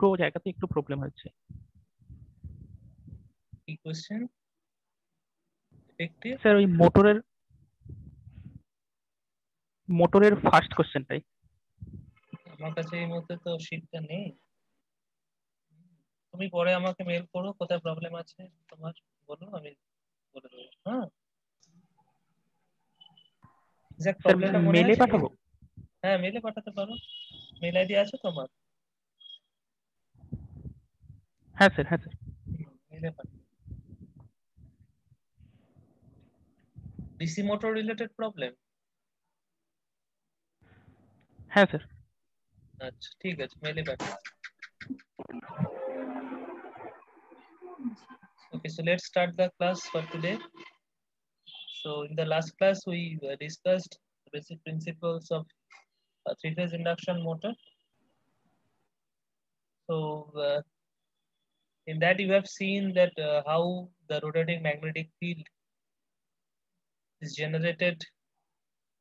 দুটো জায়গাতে একটু প্রবলেম হচ্ছে কি কোশ্চেন স্যার ওই মোটরের মোটরের ফার্স্ট কোশ্চেনটাই আমার কাছে এই মুহূর্তে তো শীটটা নেই। তুমি পরে আমাকে মেল করো কোথায় প্রবলেম আছে তোমার বলো আমি বলে দেবো হ্যাঁ? এক্সাক্ট প্রবলেমটা মেলে পাঠাবো? হ্যাঁ মেলে পাঠাতে পারো। মেল আইডি আছে তোমার? হ্যাঁ স্যার হ্যাঁ স্যার মেলে পাঠাও ডিসি মোটর রিলেটেড প্রবলেম হ্যাঁ স্যার আচ্ছা ঠিক আছে মেলে পাঠাও Okay, so let's start the class for today. So in the last class, we uh, discussed the basic principles of a three-phase induction motor. So uh, in that you have seen that uh, how the rotating magnetic field is generated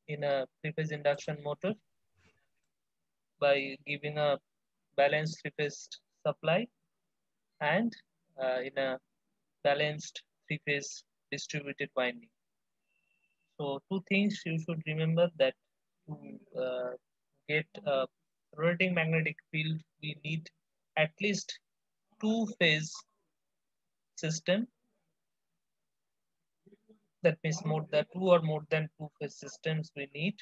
in a three-phase induction motor by giving a balanced three-phase supply and uh, in a balanced three-phase distributed winding. So two things you should remember that to uh, get a rotating magnetic field, we need at least two-phase system. That means more than two or more than two-phase systems we need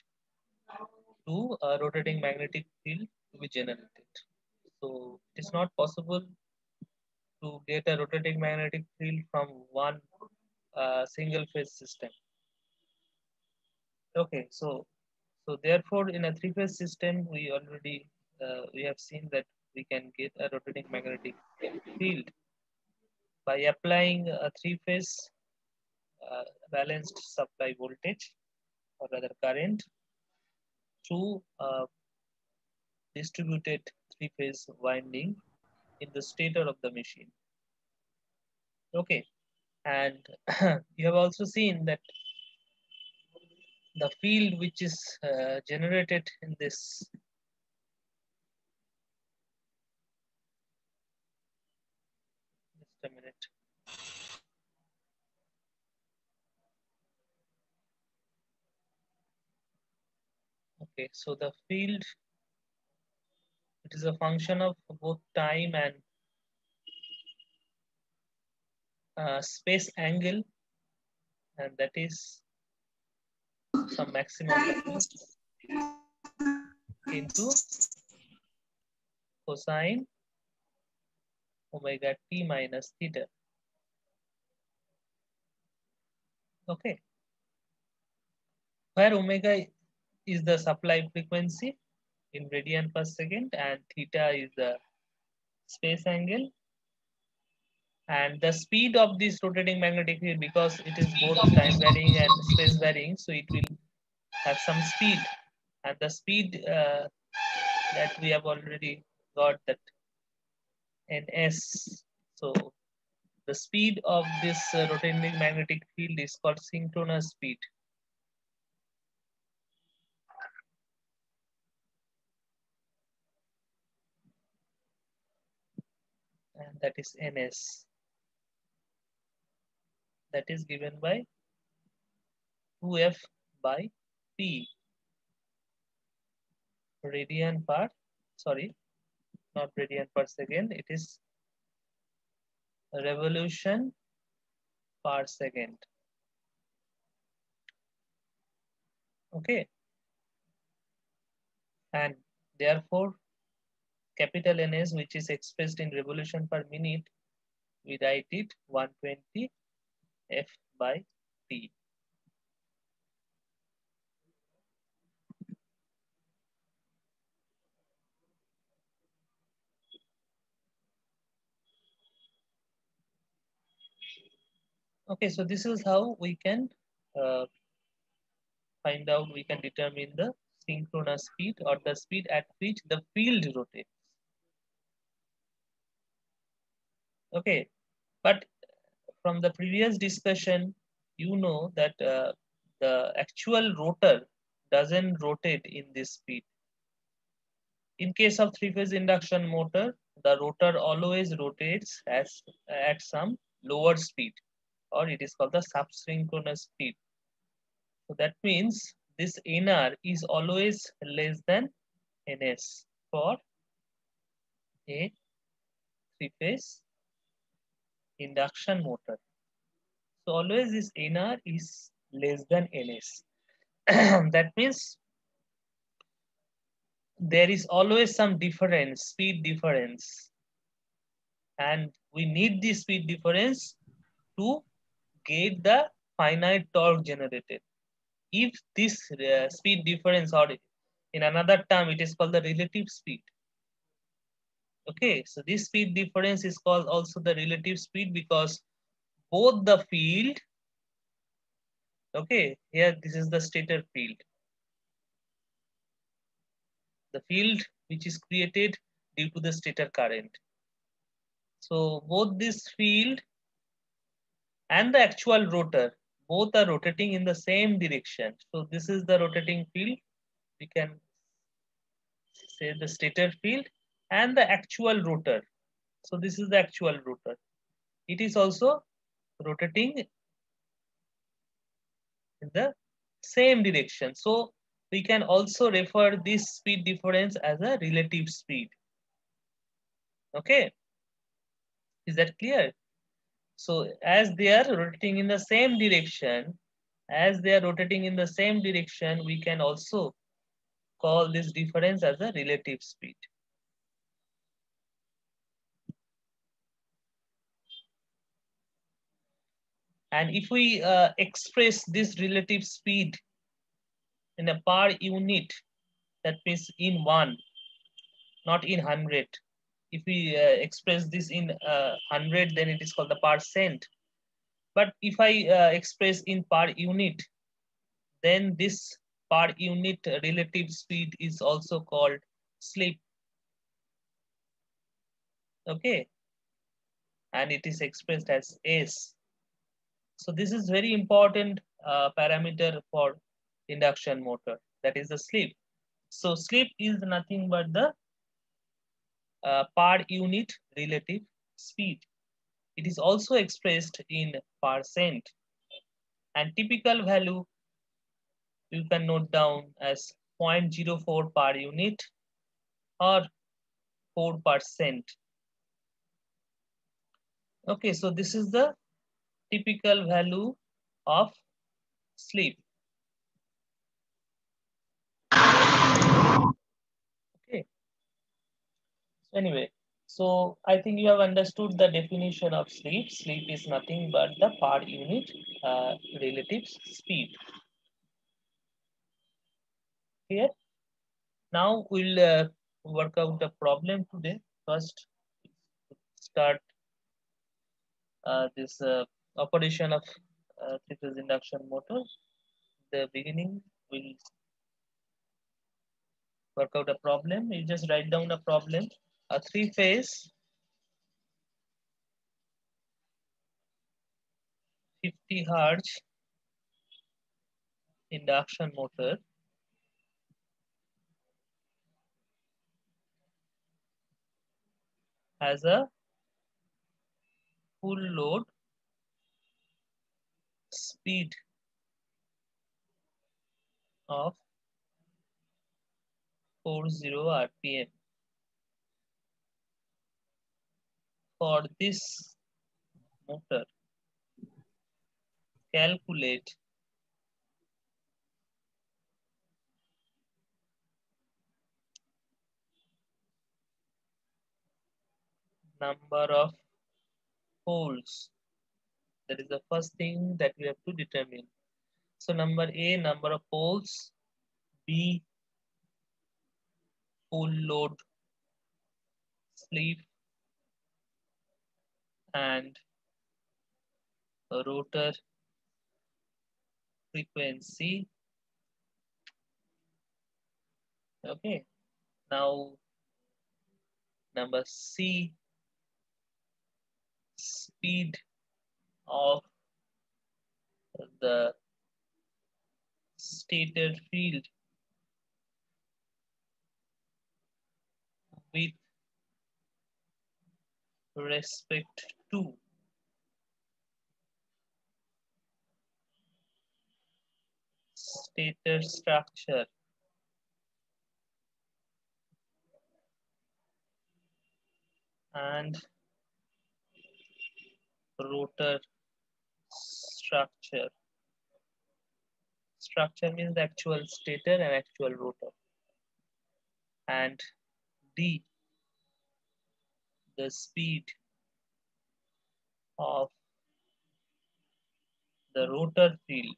to a rotating magnetic field to be generated. So it is not possible to get a rotating magnetic field from one uh, single phase system. Okay, so so therefore in a three phase system we already uh, we have seen that we can get a rotating magnetic field by applying a three phase uh, balanced supply voltage or rather current to a distributed three phase winding in the stator of the machine. Okay, and you have also seen that the field which is uh, generated in this just a minute. Okay, so the field it is a function of both time and uh, space angle and that is some maximum into cosine omega t minus theta. Okay. Where omega is the supply frequency in radian per second and theta is the space angle. And the speed of this rotating magnetic field because it is both time varying and space varying so it will have some speed. And the speed uh, that we have already got that ns so the speed of this uh, rotating magnetic field is called synchronous speed that is ns that is given by 2f by p. Radian per sorry not radian per second it is revolution per second. Okay. And therefore capital ns which is expressed in revolution per minute we write it 120 f by p Okay, so this is how we can uh, find out, we can determine the synchronous speed or the speed at which the field rotates. Okay, but from the previous discussion, you know that uh, the actual rotor doesn't rotate in this speed. In case of three-phase induction motor, the rotor always rotates as at some lower speed or it is called the subsynchronous speed. So that means this NR is always less than NS for a three-phase induction motor. So always this NR is less than NS. that means there is always some difference, speed difference. And we need this speed difference to get the finite torque generated. If this uh, speed difference or in another term, it is called the relative speed. Okay, so this speed difference is called also the relative speed because both the field, okay, here this is the stator field the field which is created due to the stator current. So both this field and the actual rotor, both are rotating in the same direction. So this is the rotating field. We can say the stator field and the actual rotor. So this is the actual rotor. It is also rotating in the same direction. So we can also refer this speed difference as a relative speed. Okay, is that clear? So as they are rotating in the same direction, as they are rotating in the same direction, we can also call this difference as a relative speed. And if we uh, express this relative speed in a per unit, that means in one, not in 100. If we uh, express this in uh, 100, then it is called the percent. But if I uh, express in per unit, then this per unit relative speed is also called slip. Okay. And it is expressed as S. So this is very important uh, parameter for induction motor, that is the slip. So slip is nothing but the uh, per unit relative speed. It is also expressed in percent and typical value you can note down as 0.04 per unit or 4%. Okay, so this is the typical value of slip. Okay. So anyway, so I think you have understood the definition of slip. Slip is nothing but the per unit uh, relative speed. Here, now we'll uh, work out the problem today. First, start uh, this uh, operation of uh, three-phase induction motor. The beginning, we'll work out a problem. You just write down a problem. A three-phase 50 hertz induction motor has a full load speed of 40 rpm for this motor calculate number of poles. That is the first thing that we have to determine. So number A, number of poles. B, full load slip and rotor frequency. Okay, now number C, speed of the stator field with respect to stator structure. And rotor structure. Structure means the actual stator and actual rotor. And D, the speed of the rotor field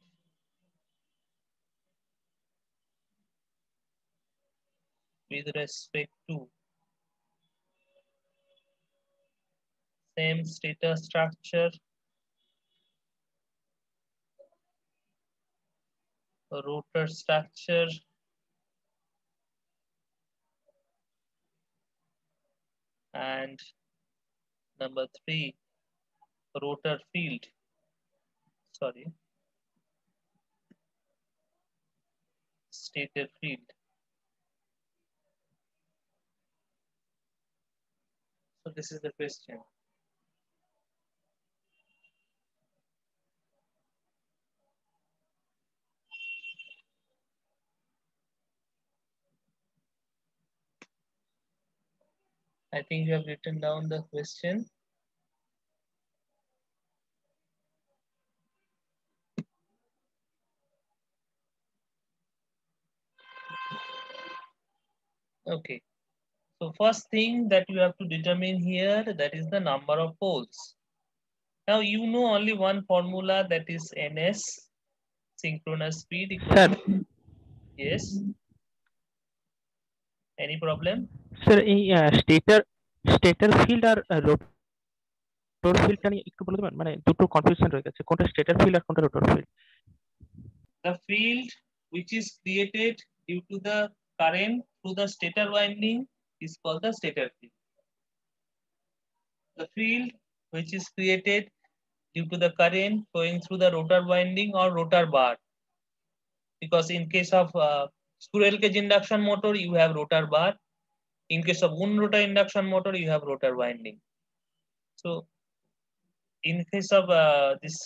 with respect to same stator structure rotor structure. And number three rotor field. Sorry. Stator field. So this is the question I think you have written down the question. Okay. So first thing that you have to determine here, that is the number of poles. Now you know only one formula that is ns, synchronous speed. equal Sir, to- Yes. Any problem? Sir এই stature stature field আর rotor ফিল্ডটা নিয়ে একটু বলে দেবেন মানে দুটো confusion রয়ে গেছে কোনটা স্টেটার ফিল্ড আর কোনটা rotor field The field which is created due to the current through the stator winding is called the stator field. The field which is created due to the current flowing through the rotor winding or rotor bar. Because in case of uh, squirrel cage induction motor, you have rotor bar. In case of wound rotor induction motor, you have rotor winding. So in case of uh, this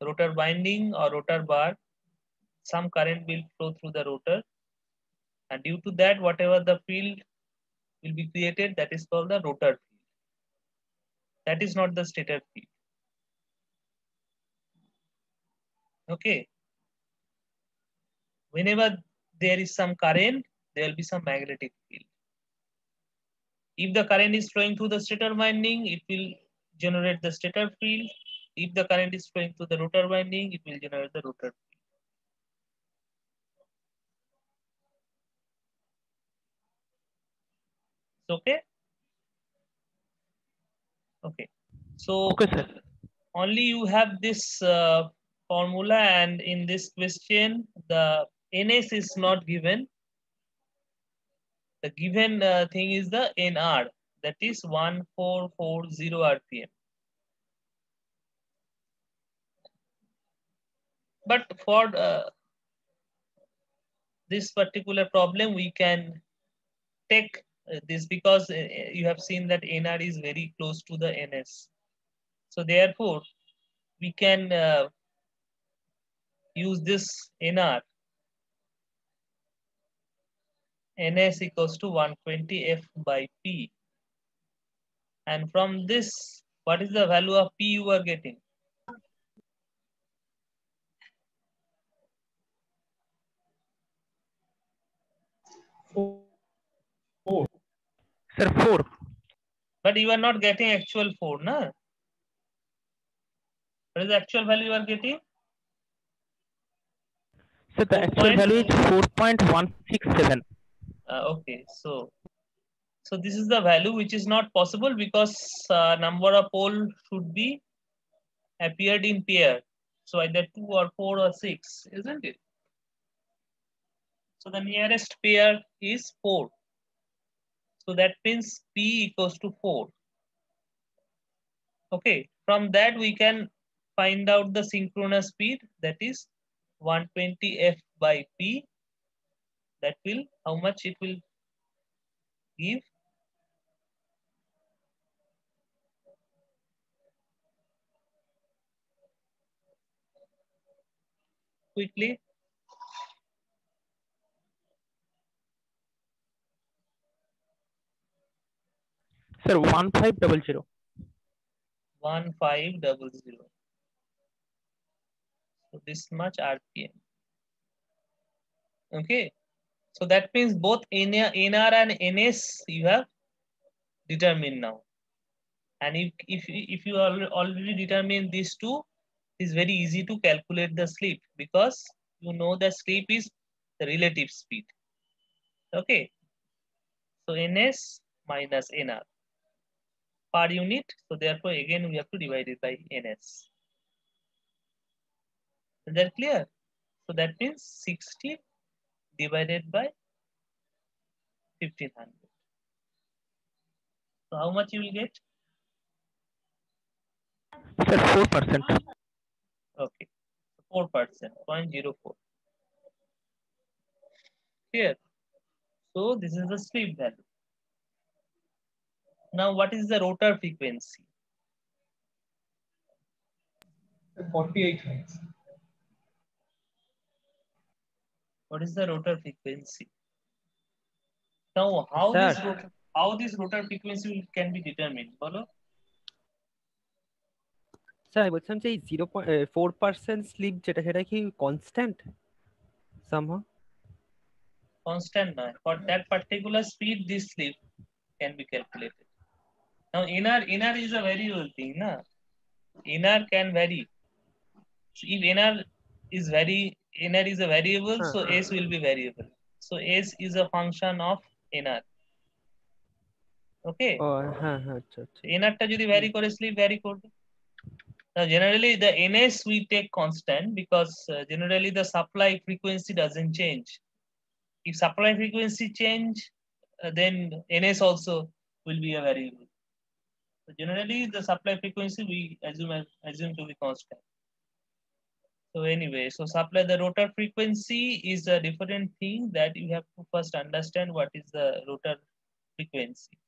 rotor winding or rotor bar, some current will flow through the rotor. And due to that, whatever the field will be created, that is called the rotor field. That is not the stator field. Okay. Whenever there is some current, there will be some magnetic field. If the current is flowing through the stator winding, it will generate the stator field. If the current is flowing through the rotor winding, it will generate the rotor field. okay? Okay. So okay, sir. only you have this uh, formula and in this question, the ns is not given. The given uh, thing is the nr that is 1440 rpm but for uh, this particular problem we can take uh, this because uh, you have seen that nr is very close to the ns so therefore we can uh, use this nr NS equals to 120F by P. And from this, what is the value of P you are getting? Four. four. Sir, four. But you are not getting actual four, no? What is the actual value you are getting? So the actual value is 4.167. Uh, okay, so so this is the value which is not possible because uh, number of pole should be appeared in pair. So either two or four or six, isn't it? So the nearest pair is four. So that means P equals to four. Okay, from that we can find out the synchronous speed that is 120 F by P that will how much it will give quickly sir 1500 1500 so this much rpm okay So that means both NR, and NS you have determined now. And if, if, if you already determined these two, it's very easy to calculate the slip because you know the slip is the relative speed. Okay. So NS minus NR per unit. So therefore, again, we have to divide it by NS. Is that clear? So that means 60 divided by 1500. So how much you will get? Sir, four percent. Okay, four percent, 0.04. Here. So this is the slip value. Now, what is the rotor frequency? 48 hertz. What is the rotor frequency? Now, how this Sir. rotor, how this rotor frequency will- can be determined? Bolo? Sir আমি বলছিলাম যে এই zero four percent slip যেটা সেটা কি constant somehow Constant now. For that particular speed, this sleep can be calculated. Now, NR, NR is a variable thing, na? NR can vary. So if NR is very, NR is a variable, so Uh-huh. S will be variable. So S is a function of NR. Okay. ও হ্যাঁ হ্যাঁ আচ্ছা আচ্ছা NR টা যদি vary করে sleep vary করবে now generally the ns we take constant because uh, generally the supply frequency doesn't change if supply frequency change uh, then ns also will be a variable so generally the supply frequency we assume assume to be constant so anyway so supply the rotor frequency is a different thing that you have to first understand what is the rotor frequency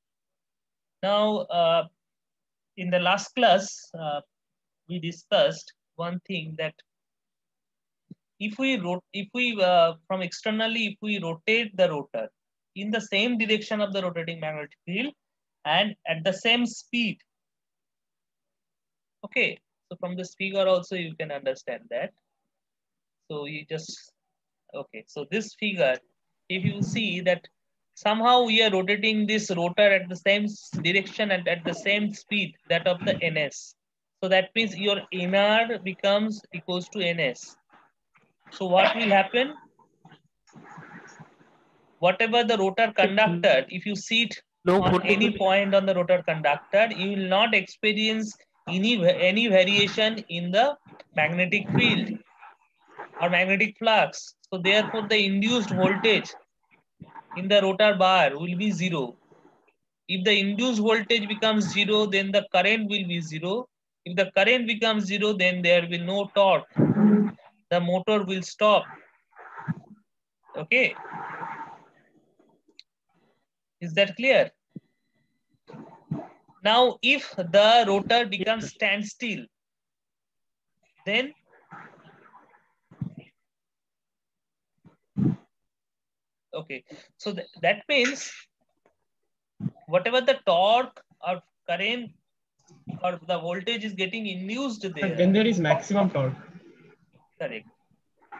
now uh, in the last class, uh, we discussed one thing that if we if we uh, from externally if we rotate the rotor in the same direction of the rotating magnetic field and at the same speed. Okay, so from this figure also you can understand that. So you just okay. So this figure, if you see that somehow we are rotating this rotor at the same direction and at the same speed that of the ns so that means your nr becomes equals to ns so what will happen whatever the rotor conductor if you see it No on any point on the rotor conductor you will not experience any any variation in the magnetic field or magnetic flux so therefore the induced voltage in the rotor bar will be zero. If the induced voltage becomes zero, then the current will be zero. If the current becomes zero, then there will be no torque. The motor will stop. Okay. Is that clear? Now, if the rotor becomes standstill, then Okay, so th- that means whatever the torque or current or the voltage is getting induced there. then there is maximum torque. Correct.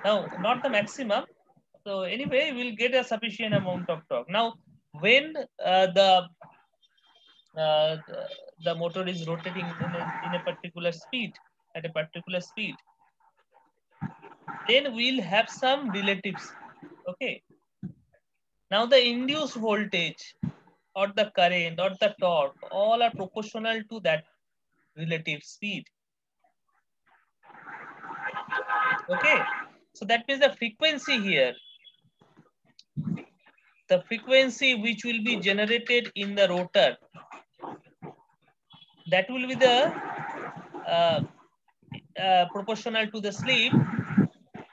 Now, not the maximum. So anyway, we'll get a sufficient amount of torque. Now, when uh, the, uh, the the motor is rotating in a, in a particular speed, at a particular speed, then we'll have some relatives. Okay. Now the induced voltage or the current or the torque all are proportional to that relative speed. Okay. So that means the frequency here, the frequency which will be generated in the rotor, that will be the uh, uh, proportional to the slip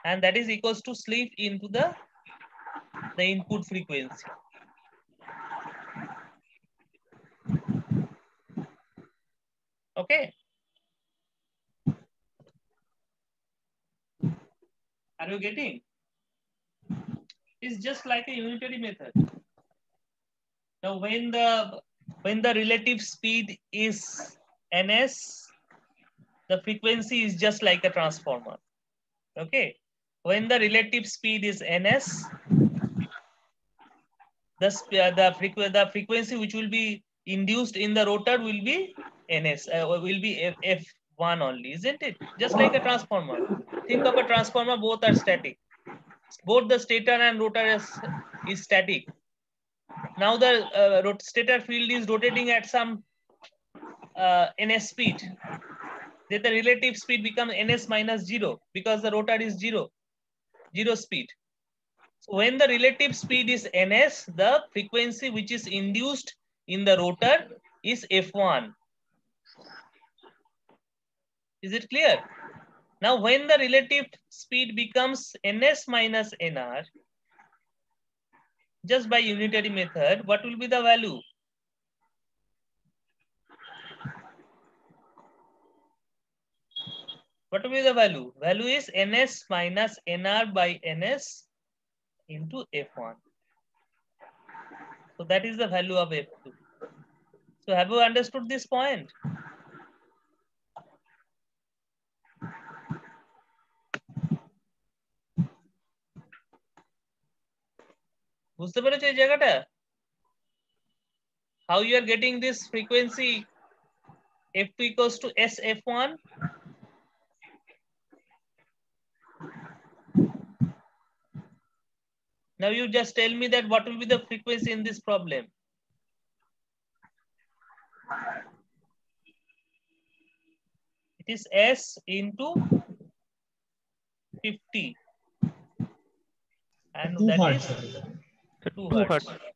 and that is equals to slip into the the input frequency. Okay. Are you getting? It's just like a unitary method. Now, when the when the relative speed is ns, the frequency is just like a transformer. Okay. When the relative speed is ns, the uh, the, frequ- the frequency which will be induced in the rotor will be ns uh, will be F, f1 only isn't it just like a transformer think of a transformer both are static both the stator and rotor is, is static now the uh, stator field is rotating at some uh, ns speed then the relative speed becomes ns minus 0 because the rotor is 0 0 speed so when the relative speed is ns, the frequency which is induced in the rotor is f1. Is it clear? Now when the relative speed becomes ns minus nr, just by unitary method, what will be the value? What will be the value? Value is ns minus nr by ns into f1. So that is the value of f2. So have you understood this point? বুঝতে পেরেছো এই জায়গাটা how you are getting this frequency f2 equals to s f1 Now you just tell me that what will be the frequency in this problem. It is S into 50. And Two that hertz. is So 2 two hertz. hertz.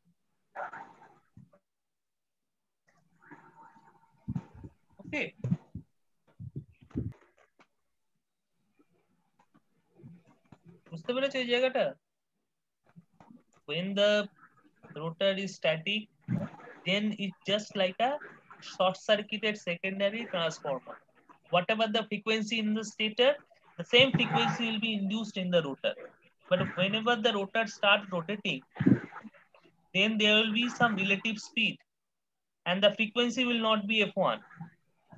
Okay. বুঝতে পেরেছো এই জায়গাটা when the rotor is static then it's just like a short circuited secondary transformer whatever the frequency in the stator the same frequency will be induced in the rotor but whenever the rotor starts rotating then there will be some relative speed. And the frequency will not be f1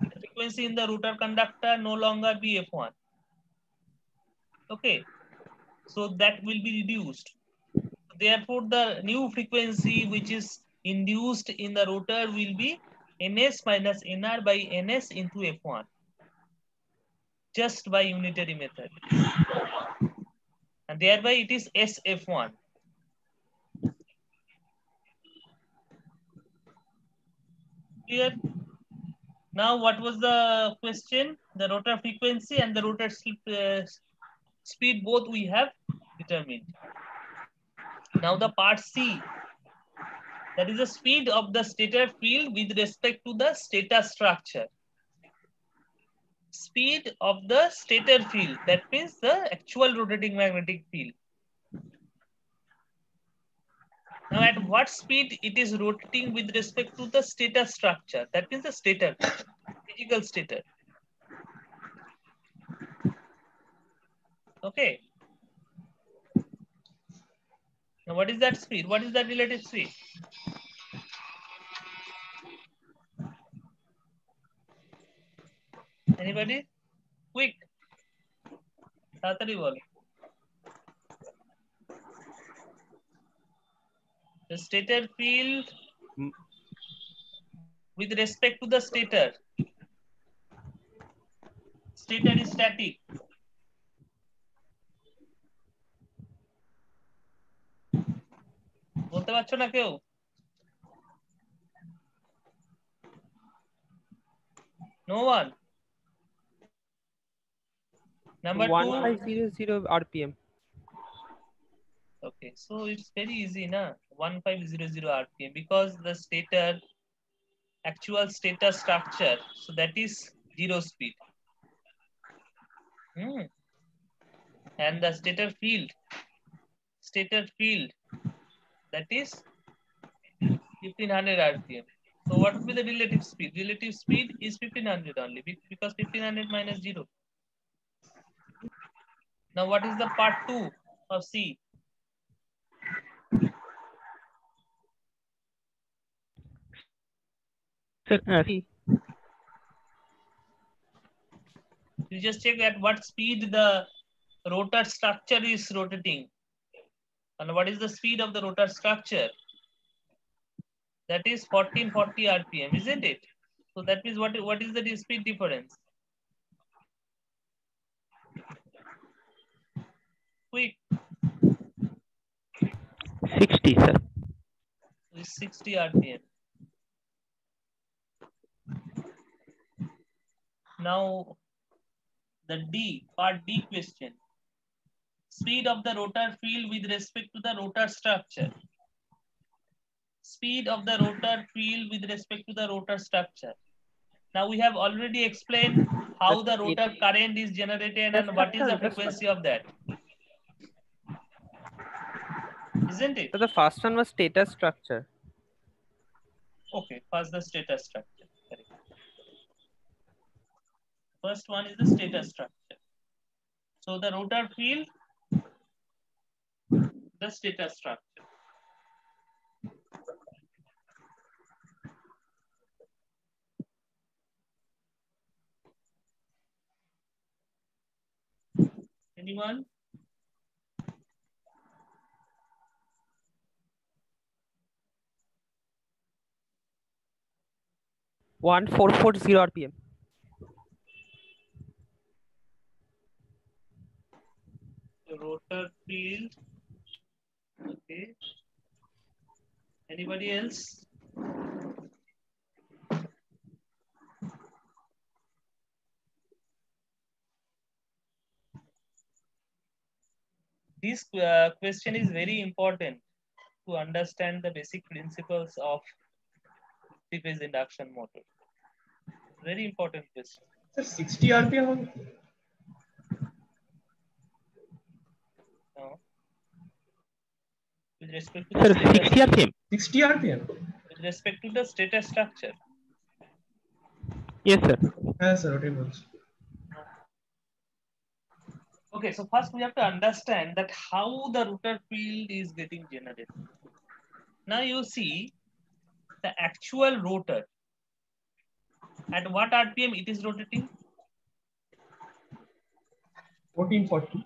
the frequency in the rotor conductor no longer be f1 okay? So that will be reduced. Therefore the new frequency which is induced in the rotor will be ns minus nr by ns into f1 just by unitary method and thereby it is sf1 clear now what was the question? The rotor frequency and the rotor slip, uh, speed both we have determined. Now the part C, that is the speed of the stator field with respect to the stator structure. Speed of the stator field, that means the actual rotating magnetic field. Now at what speed it is rotating with respect to the stator structure, that means the stator, physical stator. Okay. Now, what is that speed? What is that relative speed? Anybody? Quick. তাড়াতাড়ি বলো The stator field Mm. with respect to the stator. Stator is static. বলতে পারছো না কেউ no one Number 1500 RPM. Okay, so it's very easy, na? 1500 RPM because the stator, actual stator structure, so that is zero speed. Hmm. And the stator field, stator field, that is 1500 RPM. So what will be the relative speed? Relative speed is 1500 only because 1500 minus zero. Now, what is the part two of C? Sir, uh, see, You just check at what speed the rotor structure is rotating. And what is the speed of the rotor structure? That is 1440 RPM, isn't it? So that means what, what is the speed difference? Quick, 60, sir. is 60 RPM. Now, the D, part D question. Speed of the rotor field with respect to the rotor structure. Speed of the rotor field with respect to the rotor structure. Now we have already explained how the rotor current is generated and what is the frequency of that. Isn't it? So the first one was stator structure. Okay, first the stator structure. Correct. First one is the stator structure. So the rotor field, the stator structure. Anyone? One four four zero RPM. The rotor field. Okay. Anybody else? This uh, question is very important to understand the basic principles of three-phase induction motor. Very important question. Sir, 60 RPM only? Now, with respect to the Sir, stator- 60 RPM. 60 RPM? with respect to the stator structure. Yes, sir. Yes, sir, rotate. Okay, so first we have to understand that how the rotor field is getting generated. Now you see the actual rotor. At what RPM it is rotating? 1440.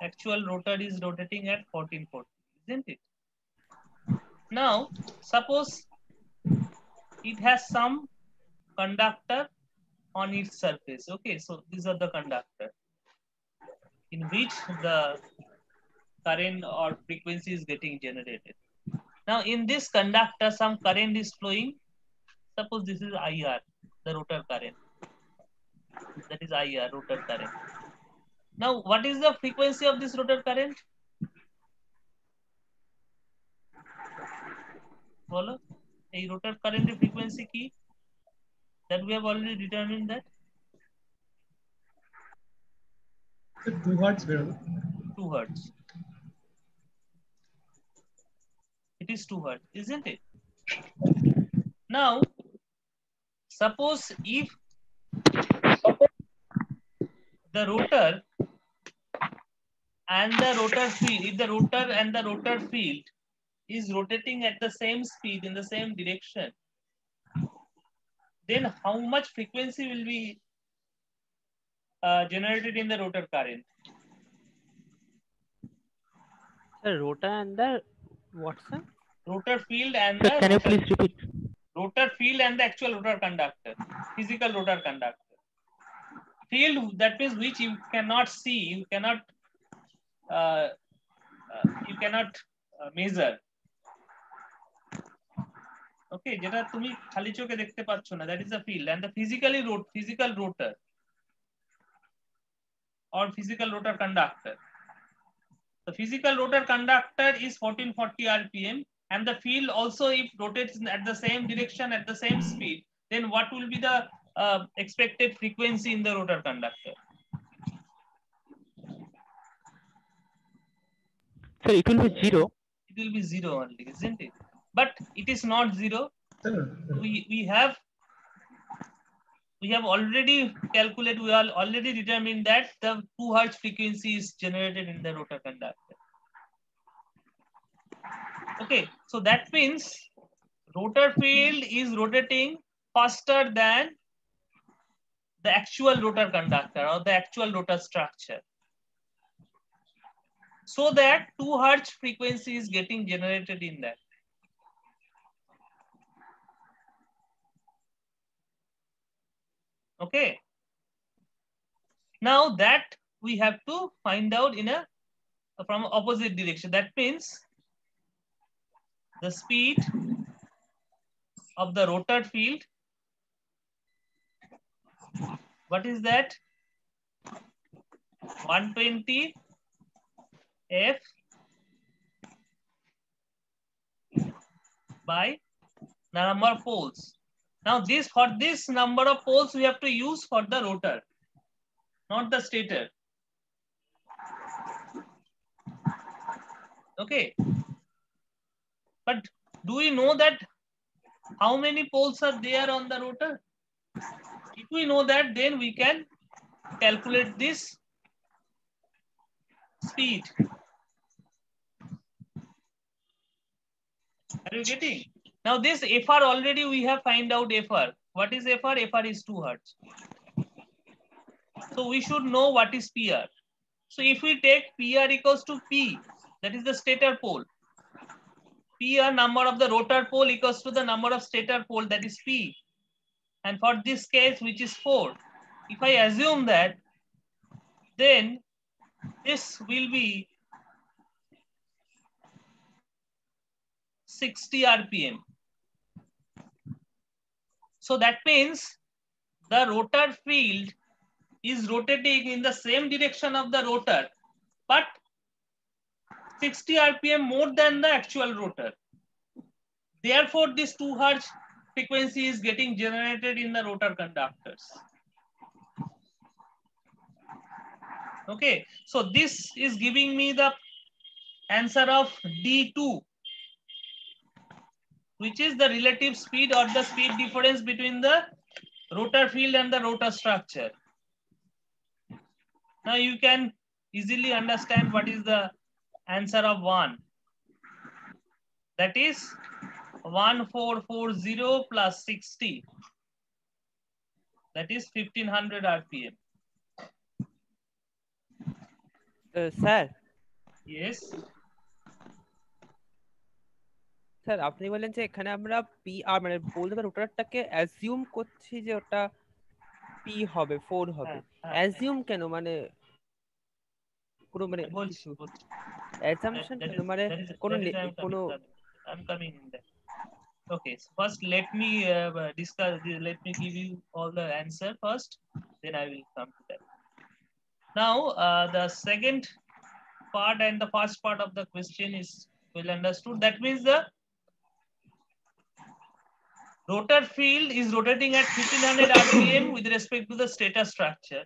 Actual rotor is rotating at 1440, isn't it? Now, suppose it has some conductor on its surface. Okay, so these are the conductor in which the current or frequency is getting generated. Now, in this conductor, some current is flowing. Suppose this is IR, the rotor current. That is IR, rotor current. Now, what is the frequency of this rotor current? bolo ei rotor current frequency ki that we have already determined that. 2 hertz, bro 2 hertz. It is 2 hertz, isn't it? Now, suppose if the rotor and the rotor field if the rotor and the rotor field is rotating at the same speed in the same direction then how much frequency will be uh, generated in the rotor current The rotor and the what's that? rotor field and Sir, the can you please repeat? rotor field and the actual rotor conductor, physical rotor conductor. Field that means which you cannot see, you cannot, uh, uh, you cannot uh, measure. Okay, যেটা তুমি খালি চোখে দেখতে পাচ্ছ না that is the field and the physically rot physical rotor or physical rotor conductor. The physical rotor conductor is 1440 RPM and the field also if rotates at the same direction at the same speed then what will be the uh, expected frequency in the rotor conductor Sir, it will be zero. it will be zero only isn't it but it is not zero we we have we have already calculated, we are already determined that the 2 hertz frequency is generated in the rotor conductor. Okay, so that means rotor field is rotating faster than the actual rotor conductor or the actual rotor structure. So that 2 hertz frequency is getting generated in that. Okay. Now that we have to find out in a from opposite direction. That means the speed of the rotor field. What is that? 120 F by the number of poles. Now this for this number of poles we have to use for the rotor, not the stator. Okay. But do we know that how many poles are there on the rotor? If we know that, then we can calculate this speed. Are you getting? Now this FR already we have find out FR. What is FR? FR is 2 hertz. So we should know what is PR. So if we take PR equals to P, that is the stator pole. PR number of the rotor pole equals to the number of stator pole that is P. And for this case, which is 4, if I assume that, then this will be 60 RPM. So that means the rotor field is rotating in the same direction of the rotor, but 60 RPM more than the actual rotor. Therefore, this 2 hertz frequency is getting generated in the rotor conductors. Okay, so this is giving me the answer of D2, which is the relative speed or the speed difference between the rotor field and the rotor structure. Now you can easily understand what is the answer of 1. That is 1440 plus 60. That is 1500 RPM. Sir Yes. Sir আপনি বলেন যে এখানে আমরা P R মানে বলতে পারি রোটারটাকে assume করছি যে ওটা পি হবে ফোর হবে হ্যাঁ, হ্যাঁ, অ্যাজিউম কেন মানে কোনো মানে বলছি, assumption I'm coming in there. Okay, so first let me uh, discuss, let me give you all the answer first, then I will come to that. Now, uh, the second part and the first part of the question is well understood. That means the rotor field is rotating at 1500 RPM with respect to the stator structure.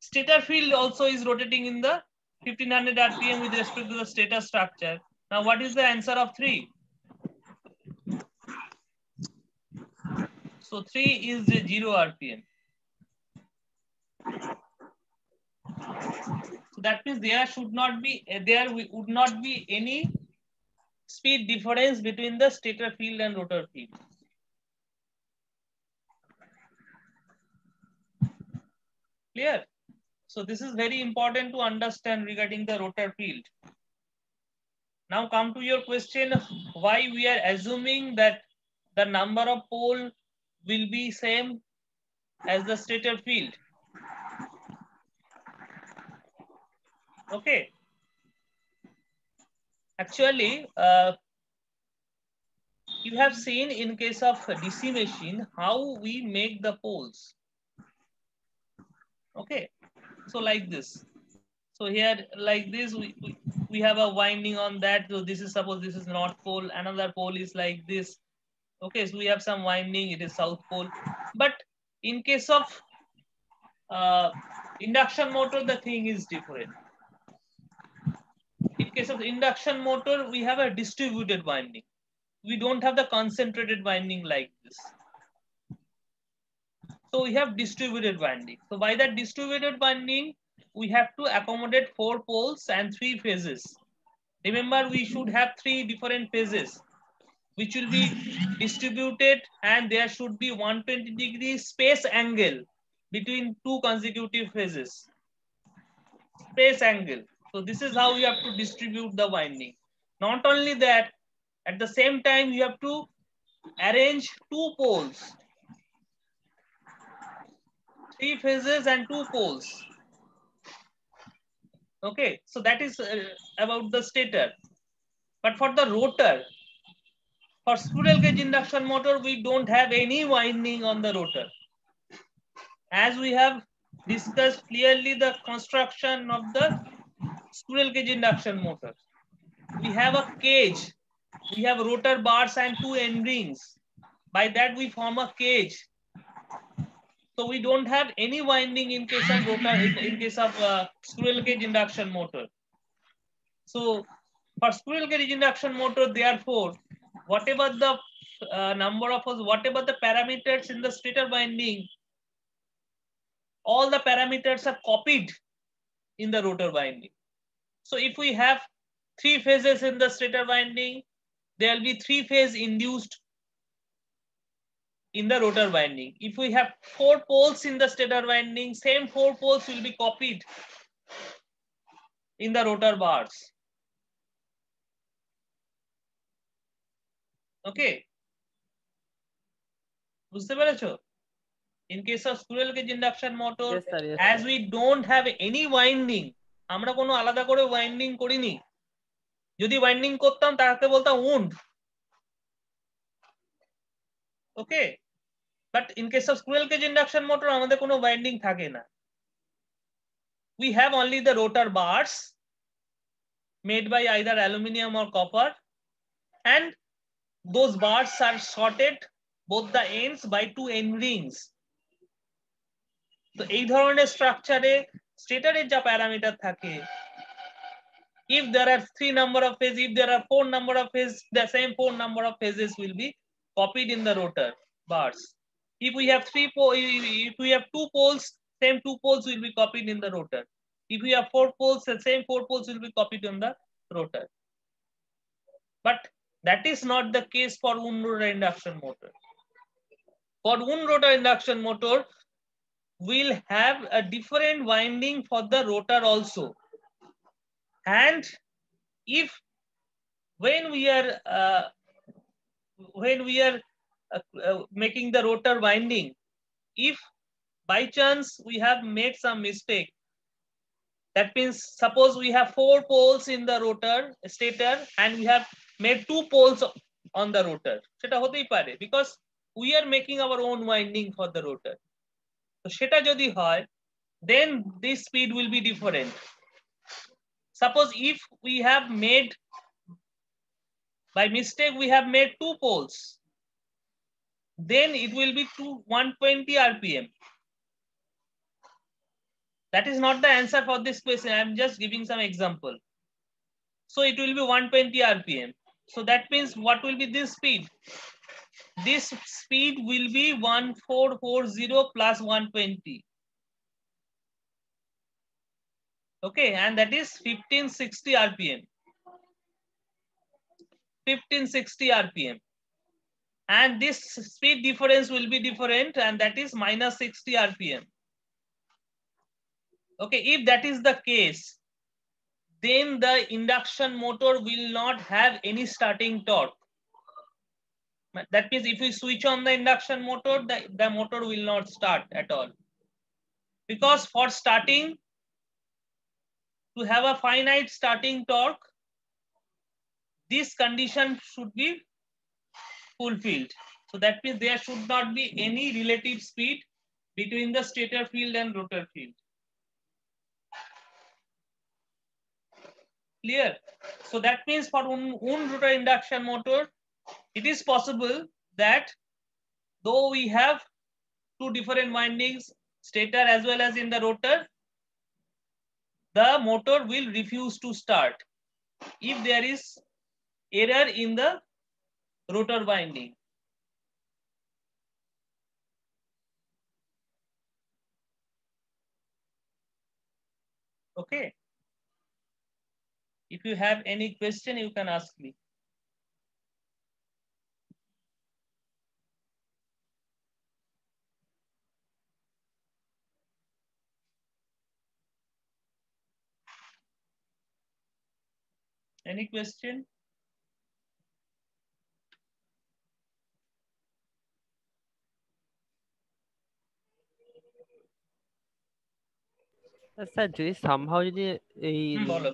Stator field also is rotating in the 1500 RPM with respect to the stator structure. Now, what is the answer of three? So three is the zero RPM. So that means there should not be, there would not be any speed difference between the stator field and rotor field. Clear? So this is very important to understand regarding the rotor field. Now come to your question, why we are assuming that the number of pole will be same as the stator field. Okay. Actually, uh, you have seen in case of DC machine, how we make the poles. Okay. So like this. So here, like this, we, we, we have a winding on that. So this is suppose this is north pole. Another pole is like this. Okay, so we have some winding. It is south pole. But in case of uh, induction motor, the thing is different. In case of induction motor, we have a distributed winding. We don't have the concentrated winding like this. So we have distributed winding. So by that distributed winding, we have to accommodate four poles and three phases. Remember, we should have three different phases, which will be distributed and there should be 120 degree space angle between two consecutive phases. Space angle. So this is how you have to distribute the winding. Not only that, at the same time, you have to arrange two poles. Three phases and two poles. Okay, so that is uh, about the stator. But for the rotor, for squirrel cage induction motor, we don't have any winding on the rotor. As we have discussed clearly the construction of the squirrel cage induction motor. We have a cage, we have rotor bars and two end rings. By that we form a cage. So we don't have any winding in case of rotor, in, in case of uh, squirrel cage induction motor. So for squirrel cage induction motor, therefore, whatever the uh, number of us, whatever the parameters in the stator winding, all the parameters are copied in the rotor winding. So if we have three phases in the stator winding, there will be three phase induced in the rotor winding. If we have four poles in the stator winding, same four poles will be copied in the rotor bars. Okay. বুঝতে পেরেছ? In case of squirrel cage induction motor, Yes, sir, yes, as we don't have any winding, আমরা কোনো আলাদা করে winding করিনি। যদি winding করতাম তাকে বলতাম wound okay but in case of squirrel cage induction motor আমাদের কোনো বাইন্ডিং থাকে না we have only the rotor bars made by either aluminum or copper and those bars are shorted both the ends by two end rings তো এই ধরনের স্ট্রাকচারে স্টেটারের যা parameter থাকে if there are three number of phases if there are four number of phases the same four number of phases will be copied in the rotor bars. If we have three po if we have two poles, same two poles will be copied in the rotor. If we have four poles, the same four poles will be copied on the rotor. But that is not the case for wound rotor induction motor. For wound rotor induction motor, we'll have a different winding for the rotor also. And if when we are uh, when we are uh, uh, making the rotor winding, if by chance we have made some mistake, that means suppose we have four poles in the rotor stator and we have made two poles on the rotor. সেটা হতেই পারে because we are making our own winding for the rotor. তো সেটা যদি হয় then this speed will be different. Suppose if we have made by mistake we have made two poles then it will be to 120 rpm that is not the answer for this question. I'm just giving some example. So it will be 120 rpm so that means what will be this speed? This speed will be 1440 plus 120 okay and that is 1560 rpm 1560 rpm and this speed difference will be different and that is minus 60 rpm okay if that is the case then the induction motor will not have any starting torque. That means if we switch on the induction motor the, the motor will not start at all. Because for starting to have a finite starting torque this condition should be fulfilled. So that means there should not be any relative speed between the stator field and rotor field. Clear? So that means for wound rotor induction motor, it is possible that though we have two different windings, stator as well as in the rotor, the motor will refuse to start if there is error in the rotor winding. Okay. If you have any question, you can ask me. Any question? Sir যদি somehow যদি এই হুম, বলো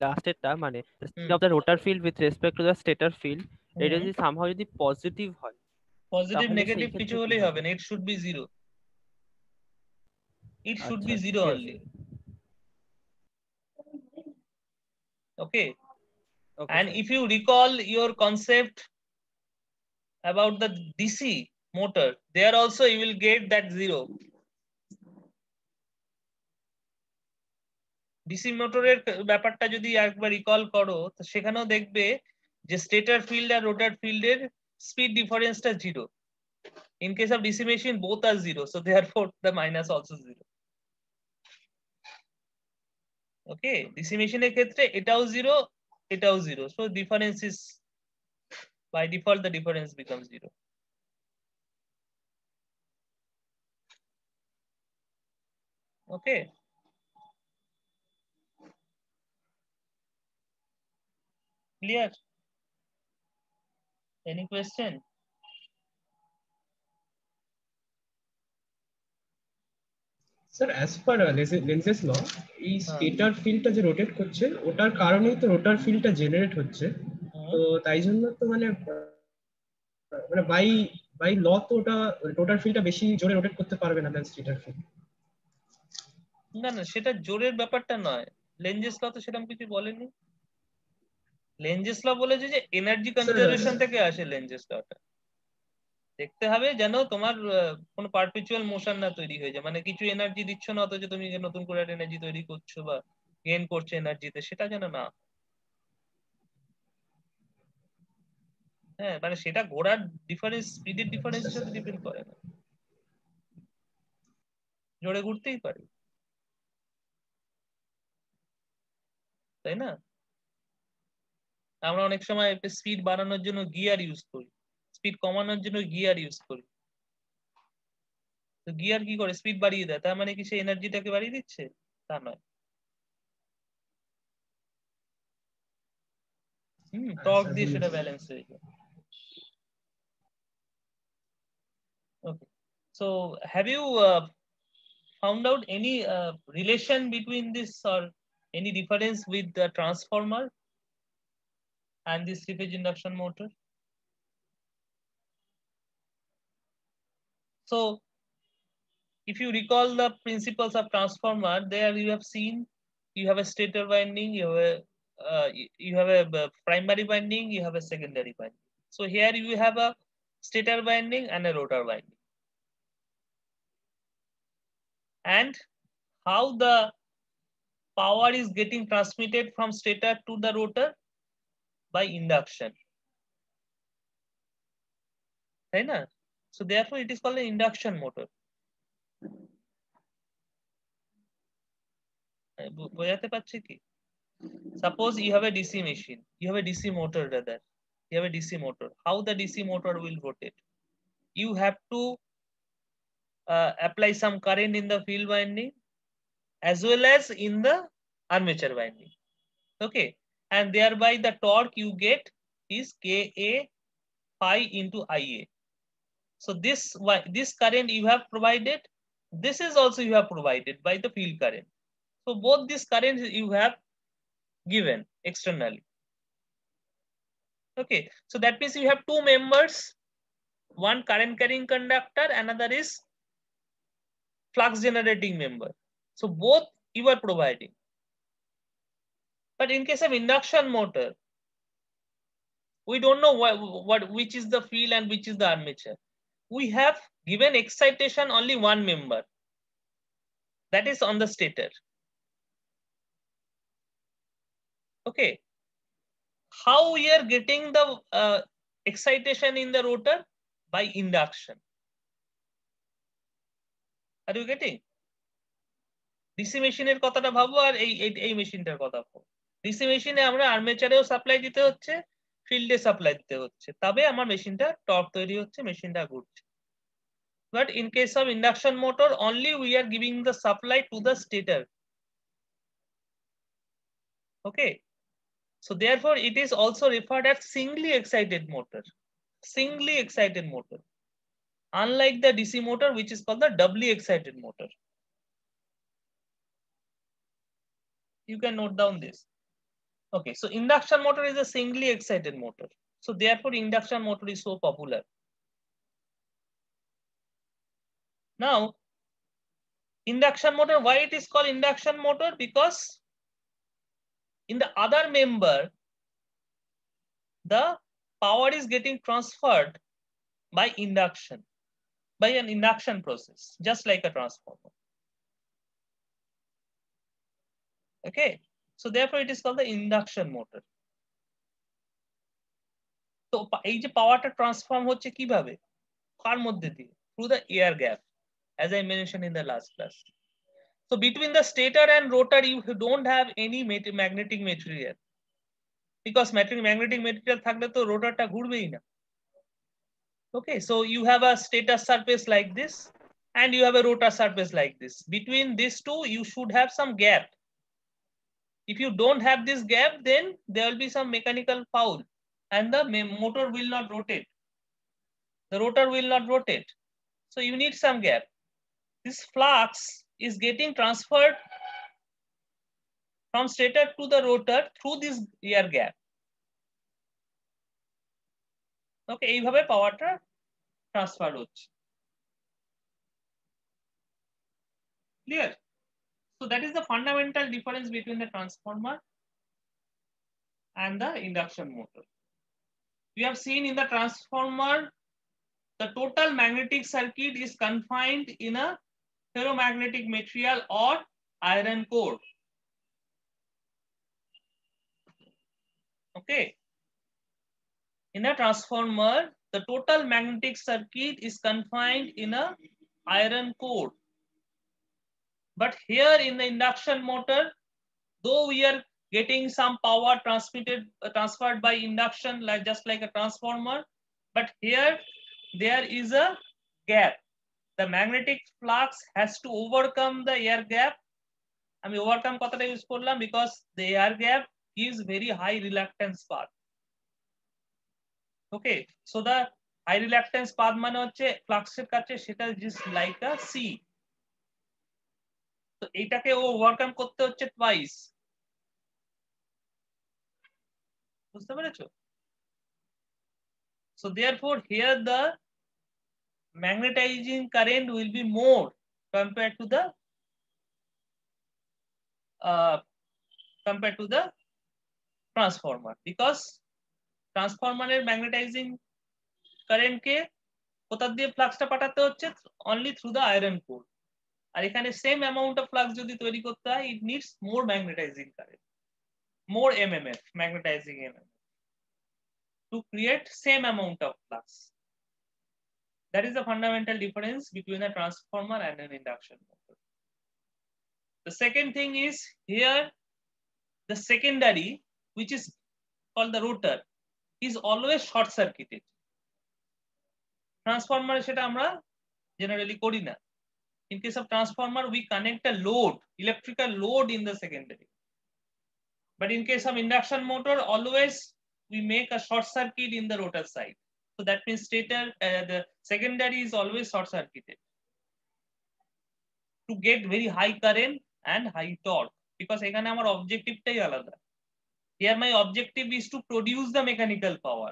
লাস্টেরটা মানে হুম। Of the rotor field with respect to the stator field এটা হুম। যদি somehow যদি positive হয় positive তাহলে নেগেটিভ সেই কিছু ক্ষেত্রে কি হলেই হবে? হবে না it should be zero it should B আচ্ছা, জিরো ঠিক আছে। Only okay Okay, and sir. if you recall your concept about the dc motor there also you will get that zero DC মোটরের ব্যাপারটা যদি একবার রিকল করো সেখানেও দেখবে যে স্টেটার ফিল্ড আর রোটার ফিল্ডের স্পিড ডিফারেন্সটা zero in case of DC machine both are zero therefore the minus also zero okay DC মেশিনের ক্ষেত্রে এটাও জিরো এটাও zero so difference is by default the difference become zero okay clear? Any question? Sir as per Lenz's law এই। Stator ফিল্ডটা যে rotate করছে ওটার কারণেই তো রোটার ফিল্ডটা জেনারেট হচ্ছে। তো তাই জন্য তো মানে মানে বাই বাই ল তো ওটা রোটার ফিল্ডটা বেশি জোরে রোটেট করতে পারবে না দেন স্টেটার ফিল্ড না না সেটা জোরের ব্যাপারটা নয়। লেঞ্জেস ল তো সেরকম কিছু বলেনি। লেঞ্জেস ল বলেছে যে এনার্জি কনজারভেশন থেকে আসে লেঞ্জেস লটা দেখতে হবে যেন তোমার কোনো পারপিচুয়াল মোশন না তৈরি হয়ে যায়। মানে কিছু এনার্জি দিচ্ছ না অথচ তুমি যে নতুন করে একটা এনার্জি তৈরি করছ বা গেইন করছ এনার্জিতে সেটা যেন না হ্যাঁ। মানে সেটা ঘোড়ার ডিফারেন্স স্পিডের ডিফারেন্সের সাথে ডিপেন্ড করে না। জোরে ঘুরতেই পারে। তাই না? আমরা অনেক সময় স্পিড বাড়ানোর জন্য গিয়ার ইউজ করি স্পিড কমানোর জন্য গিয়ার ইউজ করি। তো গিয়ার কি করে? স্পিড বাড়িয়ে দেয় তার মানে কি সে এনার্জিটাকে বাড়িয়ে দিচ্ছে? তা নয়। হুম টর্ক আচ্ছা, দিয়ে সেটা ব্যালেন্স হয়ে যায়। Okay. So have you uh, found out any uh, relation between this or any difference with the transformer? And this three-phase induction motor? So if you recall the principles of transformer, there you have seen you have a stator winding, you have a uh, you- you have a uh, primary winding, you have a secondary winding. So here you have a stator winding and a rotor winding. And how the power is getting transmitted from stator to the rotor by induction. Right? na? So therefore it is called an induction motor. আহ, বু- বোঝাতে পারছি কি suppose you have a dc machine you have a dc motor rather you have a dc motor how the dc motor will rotate you have to uh, apply some current in the field winding as well as in the armature winding okay and thereby the torque you get is ka phi into ia so this this current you have provided this is also you have provided by the field current so both these currents you have given externally. Okay, so that means you have two members, one current carrying conductor, another is flux generating member. So both you are providing. But in case of induction motor, we don't know what, what which is the field and which is the armature. We have given excitation only one member. That is on the stator. Okay. How we are getting the uh, excitation in the rotor? By induction. Are you getting? DC মেশিনের কথাটা ভাবো আর এই এই মেশিনটার কথা ভাবো DC মেশিনে আমরা আর্মেচারেও সাপ্লাই দিতে হচ্ছে ফিল্ডে সাপ্লাই দিতে হচ্ছে তবে আমার মেশিনটা টর্ক তৈরি হচ্ছে মেশিনটা ঘুরছে but in case of induction motor only we are giving the supply to the stator okay so therefore it is also referred as singly excited motor singly excited motor unlike the dc motor which is called the doubly excited motor you can note down this okay so induction motor is a singly excited motor so therefore induction motor is so popular Now, induction motor, why it is called induction motor? Because in the other member, the power is getting transferred by induction, by an induction process, just like a transformer. Okay, so therefore it is called the induction motor. তো এই যে পাওয়ারটা transform হচ্ছে কিভাবে কার মধ্যে দিয়ে through the air gap as I mentioned in the last class. So between the stator and rotor, you don't have any magnetic material. Because magnetic material থাকলে তো রোটারটা ঘুরবেই না Okay, so you have a stator surface like this and you have a rotor surface like this. Between these two, you should have some gap. If you don't have this gap, then there will be some mechanical foul and the motor will not rotate. The rotor will not rotate. So you need some gap this flux is getting transferred from stator to the rotor through this air gap. Okay, এইভাবে পাওয়ারটা transfer হচ্ছে Clear? so that is the fundamental difference between the transformer and the induction motor. We have seen in the transformer, the total magnetic circuit is confined in a ferromagnetic material or iron core. Okay. In a transformer, the total magnetic circuit is confined in a iron core. But here in the induction motor, though we are getting some power transmitted, uh, transferred by induction, like just like a transformer, but here there is a gap the magnetic flux has to overcome the air gap আমি overcome কথাটা use করলাম because the air gap is very high reluctance path okay so the high reluctance path মানে হচ্ছে flux এর কাছে সেটা just like a C তো এটাকে ও ওভারকাম করতে হচ্ছে twice বুঝতে পেরেছ so therefore here the magnetizing current will be more compared to the uh, compared to the transformer because transformer এর magnetizing current কে কোথা দিয়ে ফ্লাক্সটা পাঠাতে হচ্ছে only through the iron core আর এখানে সেম অ্যামাউন্ট অফ ফ্লাক্স যদি তৈরি করতে হয় it needs more magnetising current more MMF magnetising MMF to create same amount of flux That is the fundamental difference between a transformer and an induction motor. The second thing is here, the secondary, which is called the rotor, is always short circuited. Transformer সেটা আমরা generally করি না. In case of transformer, we connect a load, electrical load in the secondary. But in case of induction motor, always we make a short circuit in the rotor side. So that means stator, uh, the secondary is always short circuited to get very high current and high torque because এখানে আমার অবজেক্টিভটাই আলাদা here my objective is to produce the mechanical power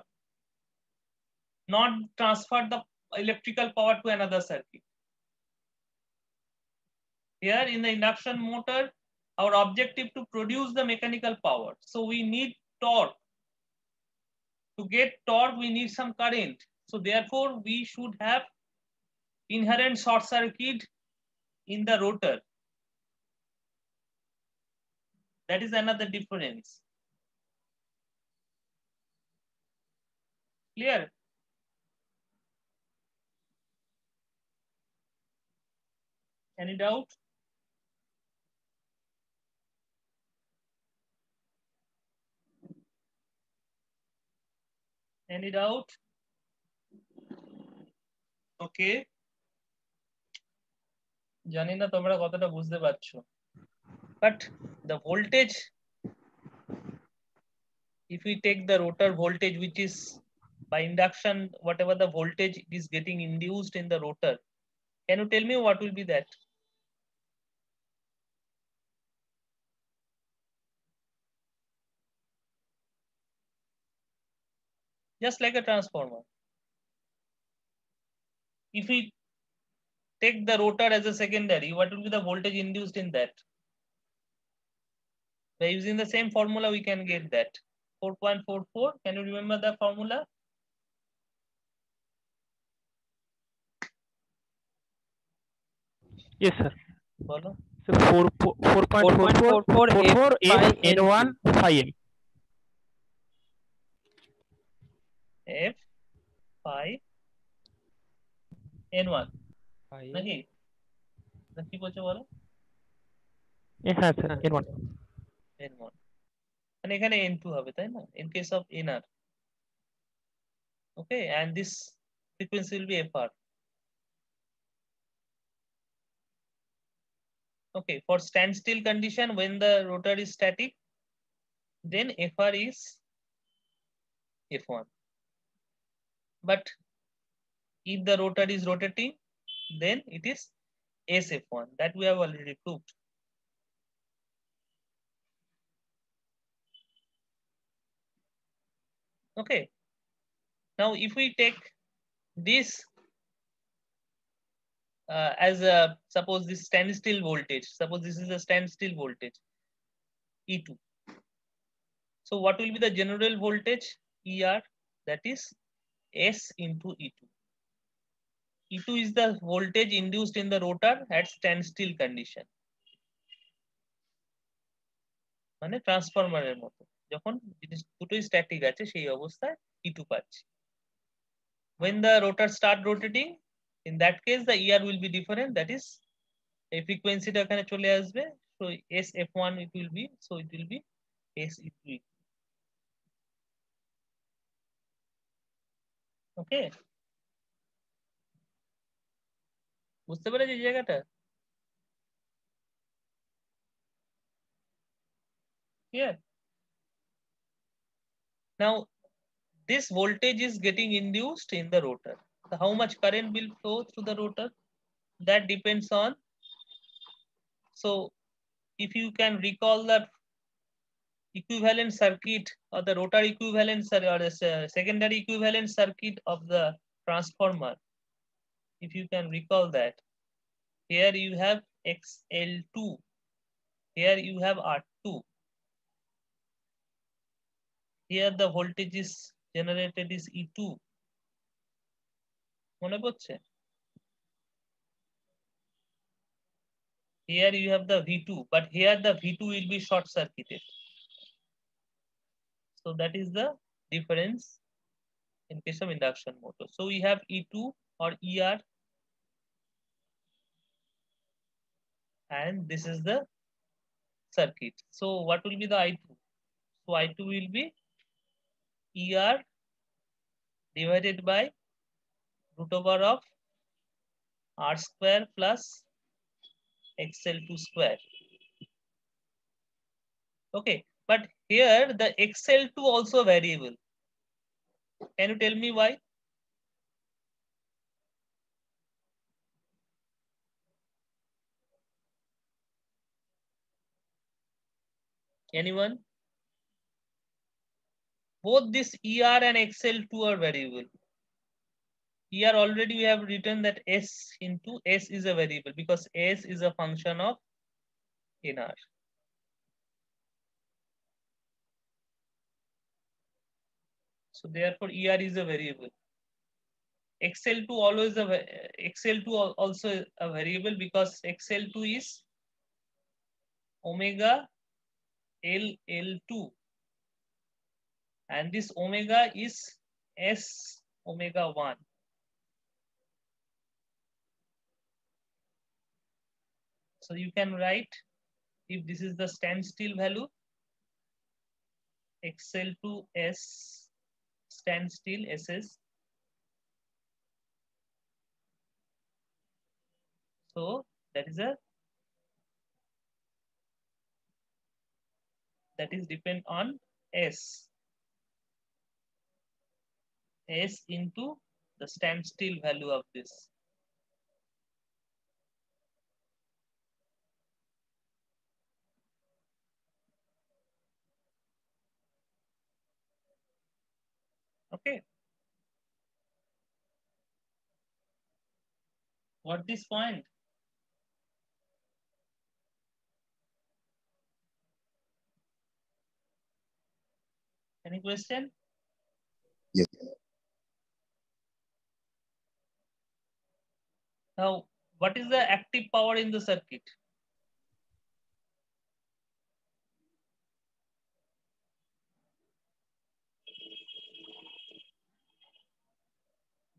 not transfer the electrical power to another circuit here in the induction motor our objective to produce the mechanical power so we need torque to get torque, we need some current. So therefore, we should have inherent short circuit in the rotor. That is another difference. Clear? Any doubt? Any doubt? Okay. জানি না তোমরা কতটা বুঝতে পারছো but the voltage if we take the rotor voltage which is by induction whatever the voltage is getting induced in the rotor can you tell me what will be that just like a transformer. If we take the rotor as a secondary, what will be the voltage induced in that? By using the same formula, we can get that. 4.44, can you remember the formula? Yes, sir. Follow? So 4.44 4, 4, 4, 4, 4, 4, 4, 4, 4, 4, if phi n1 নাকি নাকি বলছো বলো হ্যাঁ sir n1 n1 মানে এখানে n2 হবে তাই না in case of nr okay and this frequency will be fr okay for standstill condition when the rotor is static then fr is f1 but if the rotor is rotating then it is sf1 that we have already proved. Okay. Now if we take this uh, as a suppose this standstill voltage suppose this is a standstill voltage e2 so what will be the general voltage? Er that is s into e2 e2 is the voltage induced in the rotor at standstill condition মানে ট্রান্সফরমারের মতো যখন জিনিস দুটোই static আছে সেই অবস্থায় E2 পাচ্ছি when the rotor start rotating in that case the ER will be different that is এই ফ্রিকোয়েন্সিটা এখানে চলে আসবে so S F1 it will be so it will be S E2 ওকে বুঝতে পেরেছি এই জায়গাটা Clear? Now, this voltage is getting induced in the rotor. So how much current will flow through the rotor? That depends on. So, if you can recall that equivalent circuit or the rotor equivalent cir- or the se- secondary equivalent circuit of the transformer, if you can recall that, here you have XL2, here you have R2. here the voltage is generated is E2 মনে পড়ছে here you have the V2 but here the V2 will be short circuited so that is the difference in case of induction motor. So we have E2 or ER and this is the circuit. So what will be the I2 so I2 will be ER divided by root over of R square plus XL2 square. Okay, but here the XL2 also variable. Can you tell me why? Anyone? both this ER and XL2 are variable. Here already we have written that S into S is a variable because S is a function of NR. So therefore ER is a variable. XL2 always a XL2 also a variable because XL2 is omega L L2 and this omega is S omega 1. So you can write if this is the standstill value XL2S standstill SS. So that is a that is depend on S. S into the standstill value of this. Okay. What this point? Any question? Yes. Now, what is the active power in the circuit?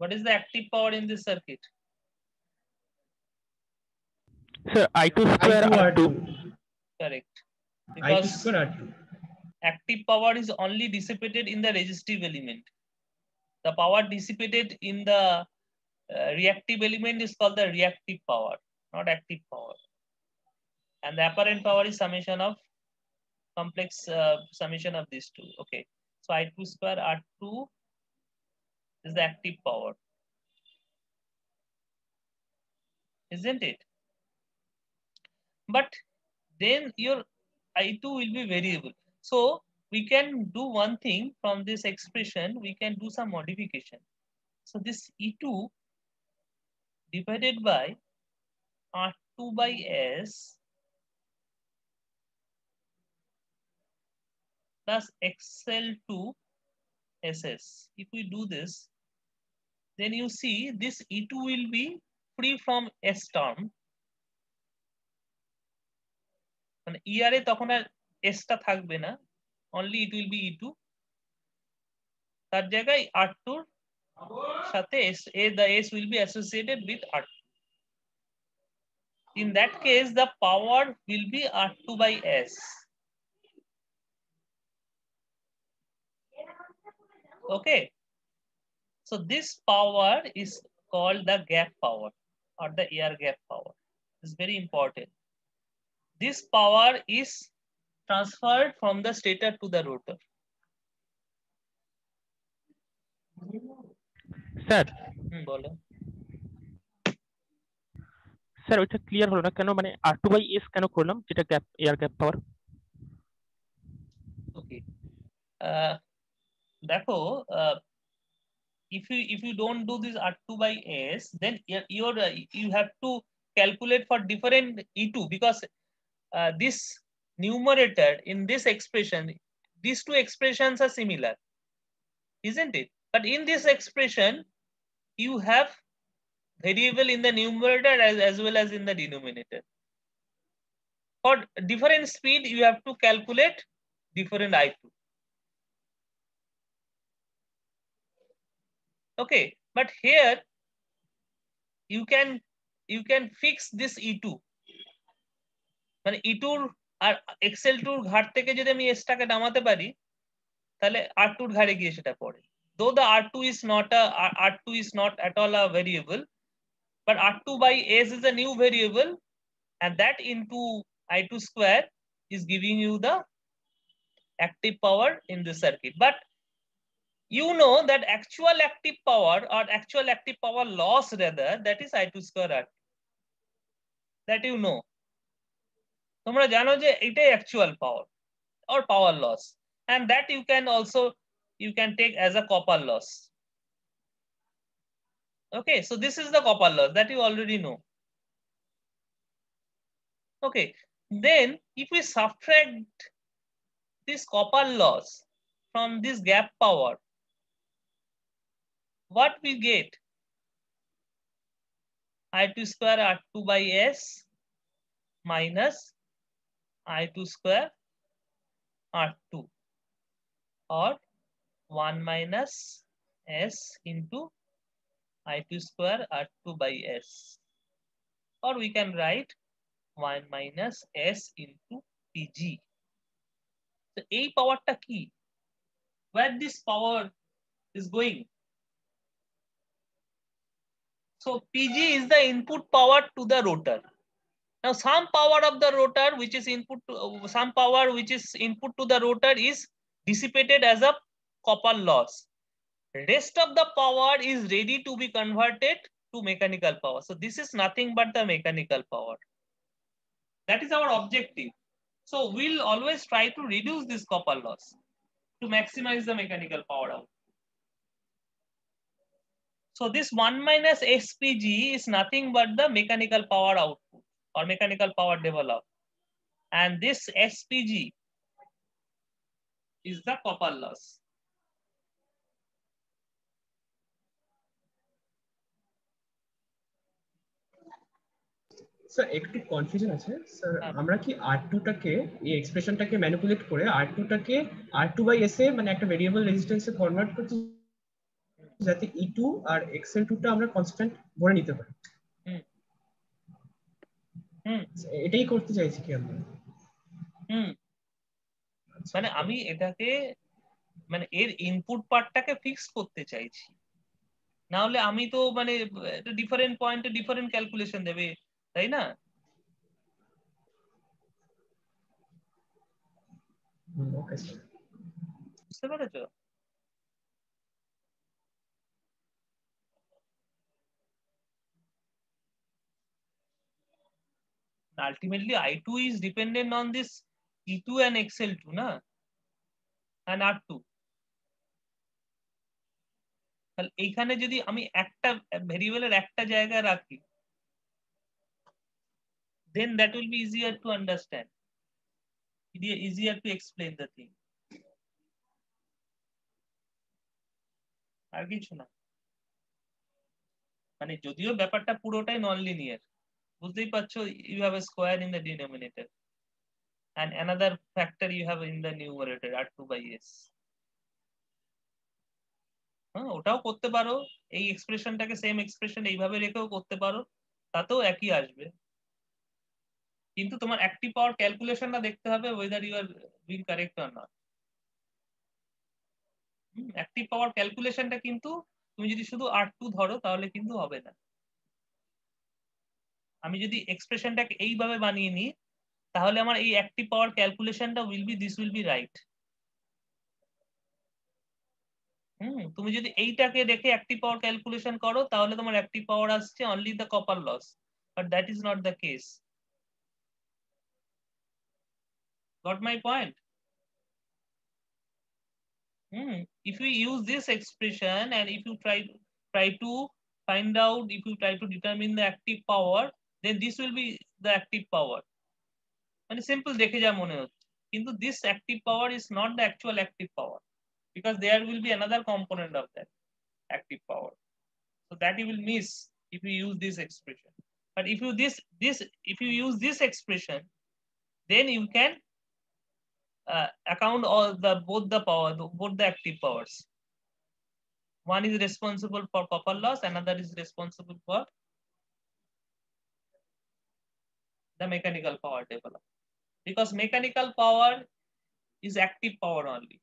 What is the active power in this circuit? Sir, I2 square I2 R2. R2. Correct. I2 Because square R2. active power is only dissipated in the resistive element. The power dissipated in the uh, reactive element is called the reactive power, not active power. And the apparent power is summation of complex uh, summation of these two. Okay. So I2 square R2 is the active power. Isn't it? But then your I2 will be variable. So we can do one thing from this expression, we can do some modification. So this E2 divided by R2 by S plus XL2 SS. If we do this, then you see this E2 will be free from S term. মানে ER এ তখন আর S টা থাকবে না only it will be E2 তার জায়গায় R2 র সাথে S A the S will be associated with R2 in that case the power will be R2 by S okay so this power is called the gap power or the air gap power it's very important this power is transferred from the stator to the rotor sir হুম, বলো sir ওইটা clear হলো না কেন মানে R two by S কেন করলাম যেটা gap air gap পাওয়ার okay uh, দেখো uh, if you if you don't do this r2 by s then your, your uh, you have to calculate for different e2 because uh, this numerator in this expression these two expressions are similar isn't it? But in this expression you have variable in the numerator as, as well as in the denominator. For different speed you have to calculate different i2 okay but here you can you can fix this e2 মানে e2 র আর Excel টুর ঘাট থেকে যদি আমি S টাকে নামাতে পারি তাহলে আর টুর ঘাড়ে গিয়ে সেটা পড়ে though the r2 is not a R- r2 is not at all a variable but r2 by s is a new variable and that into i2 square is giving you the active power in the circuit but you know that actual active power or actual active power loss rather that is i2 square r that you know তোমরা জানো যে এটাই actual power or power loss and that you can also you can take as a copper loss okay so this is the copper loss that you already know okay then if we subtract this copper loss from this gap power what we get i2 square r2 by s minus i2 square r2 or 1 minus s into i2 square r2 by s or we can write 1 minus s into pg তো এই পাওয়ারটা কি where this power is going. So PG is the input power to the rotor. Now some power of the rotor which is input to uh, some power which is input to the rotor is dissipated as a copper loss. Rest of the power is ready to be converted to mechanical power. So this is nothing but the mechanical power. That is our objective. So we'll always try to reduce this copper loss to maximize the mechanical power out. So this 1 minus SPG is nothing but the mechanical power output or mechanical power developed. And this SPG is the copper loss. Sir একটু confusion আছে sir হ্যাঁ। আমরা কি আর টাকে এই এক্সপ্রেশনটাকে manipulate করে আর টাকে আর টু বাই এস এ মানে একটা ভেরিয়েবল রেজিস্ট্যান্সে কনভার্ট করছি যাতে ই টু আর এক্সেল টুটা আমরা কনস্ট্যান্ট ধরে নিতে পারি। হুম। হুম। এটাই করতে চাইছি কি আমরা? হুম। আচ্ছা, মানে আমি এটাকে মানে এর ইনপুট পার্টটাকে ফিক্স করতে চাইছি। না হলে আমি তো মানে ডিফারেন্ট পয়েন্টে ডিফারেন্ট ক্যালকুলেশন দেবে তাই না? ওকে স্যার বুঝতে পেরেছ? ultimately I2 is dependent on this E2 and XL2 না and R2 তাহলে এইখানে যদি আমি একটা ভেরিয়েবলের একটা জায়গায় রাখি then that will be easier to understand Easier- easier to explain the thing আর কিছু না মানে যদিও ব্যাপারটা পুরোটাই নন লিনিয়ার বুঝতেই পারছ you have a square in the denominator and another factor you have in the numerator r2 by s. হ্যাঁ ওটাও করতে পারো। এই এক্সপ্রেশনটাকে সেম এক্সপ্রেশন এইভাবে রেখেও করতে পারো, তাতেও একই আসবে। কিন্তু তোমার অ্যাক্টিভ পাওয়ার ক্যালকুলেশনটা দেখতে হবে whether you are being correct or not active power ক্যালকুলেশনটা কিন্তু তুমি যদি শুধু আর টু ধরো, তাহলে কিন্তু হবে না। আমি যদি এক্সপ্রেশনটাকে এইভাবে বানিয়ে নিই, তাহলে আমার এই active power ক্যালকুলেশনটা will be this will be right hmm, তুমি যদি এইটাকে দেখে অ্যাক্টিভ পাওয়ার ক্যালকুলেশন করো, তাহলে তোমার অ্যাক্টিভ পাওয়ার আসছে only the copper loss but that is not the case got my point? hmm. if you use this expression and if you try try to find out, if you try to determine the active power then this will be the active power মানে simple দেখে যা মনে হচ্ছে কিন্তু this active power is not the actual active power because there will be another component of that active power so that you will miss if you use this expression but if you this this if you use this expression then you can uh, account all the both the power both the active powers one is responsible for copper loss another is responsible for the mechanical power developed because mechanical power is active power only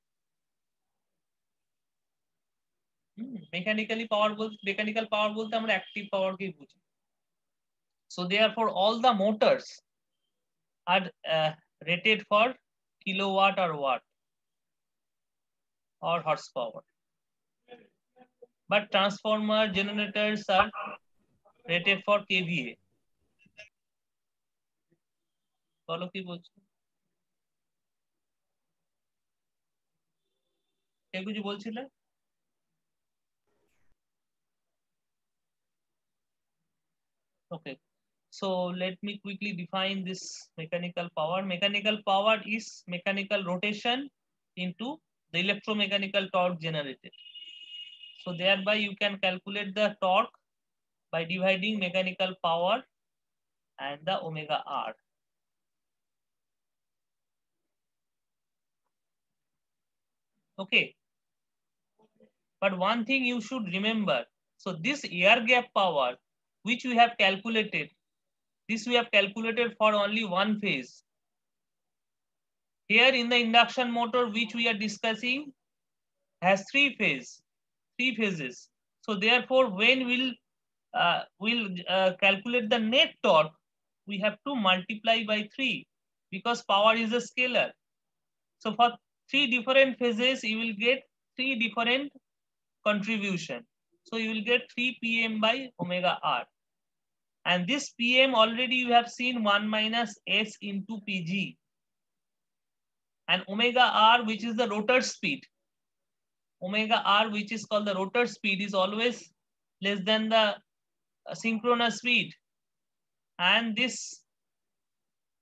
mechanically power বলতে mechanical power বলতে আমরা active power কেই বুঝি so therefore all the motors are uh, rated for kilowatt or watt or horsepower. But transformer generators are rated for KVA. বলো কি বলছো কে কিছু বলছিলে Okay. So let me quickly define this mechanical power. Mechanical power is mechanical rotation into the electromechanical torque generated. So thereby you can calculate the torque by dividing mechanical power and the omega r. Okay. But one thing you should remember. So this air gap power which we have calculated this we have calculated for only one phase. Here in the induction motor which we are discussing has three phase. three phases. So therefore, when we'll uh, we'll uh, calculate the net torque, we have to multiply by three because power is a scalar. So for three different phases, you will get three different contribution. So you will get 3 pm by omega r. And this pm already you have seen 1 minus s into pg. And omega r, which is the rotor speed. Omega r, which is called the rotor speed, is always less than the synchronous speed. And this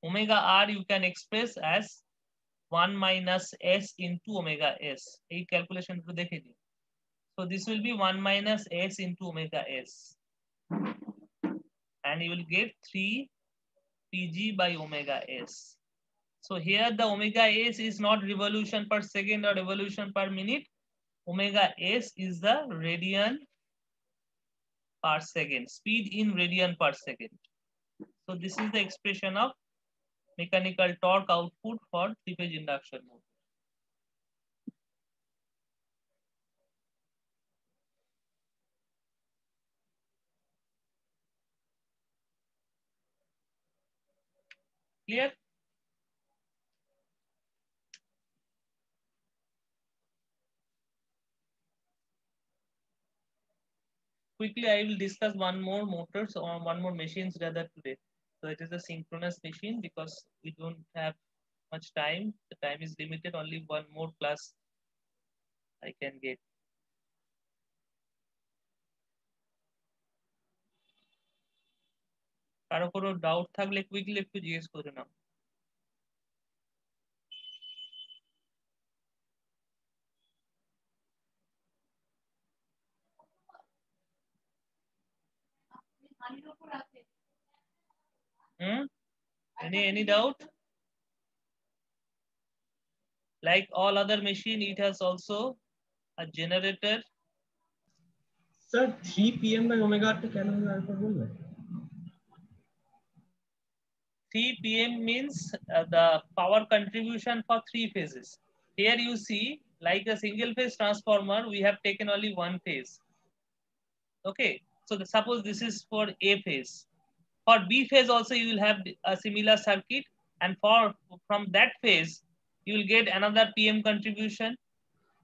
omega r you can express as 1 minus s into omega s. এই calculation to দেখে দিন so this will be 1 minus s into omega s. And you will get 3 pg by omega s. So here the omega s is not revolution per second or revolution per minute. Omega s is the radian per second, speed in radian per second. So this is the expression of mechanical torque output for three-phase induction motor. Clear? Quickly, I will discuss one more motors or one more machines rather today. So it is a synchronous machine because we don't have much time. The time is limited, only one more class I can get. কারো কোনো doubt থাকলে quickly একটু জিজ্ঞেস করে নাও Hmm? Any, any doubt? Like all other machine, it has also a generator. Sir, 3 pm by omega to can alpha will 3 pm means uh, the power contribution for three phases. Here you see, like a single phase transformer, we have taken only one phase. Okay, so the, suppose this is for A phase For B phase also you will have a similar circuit and for from that phase, you will get another PM contribution.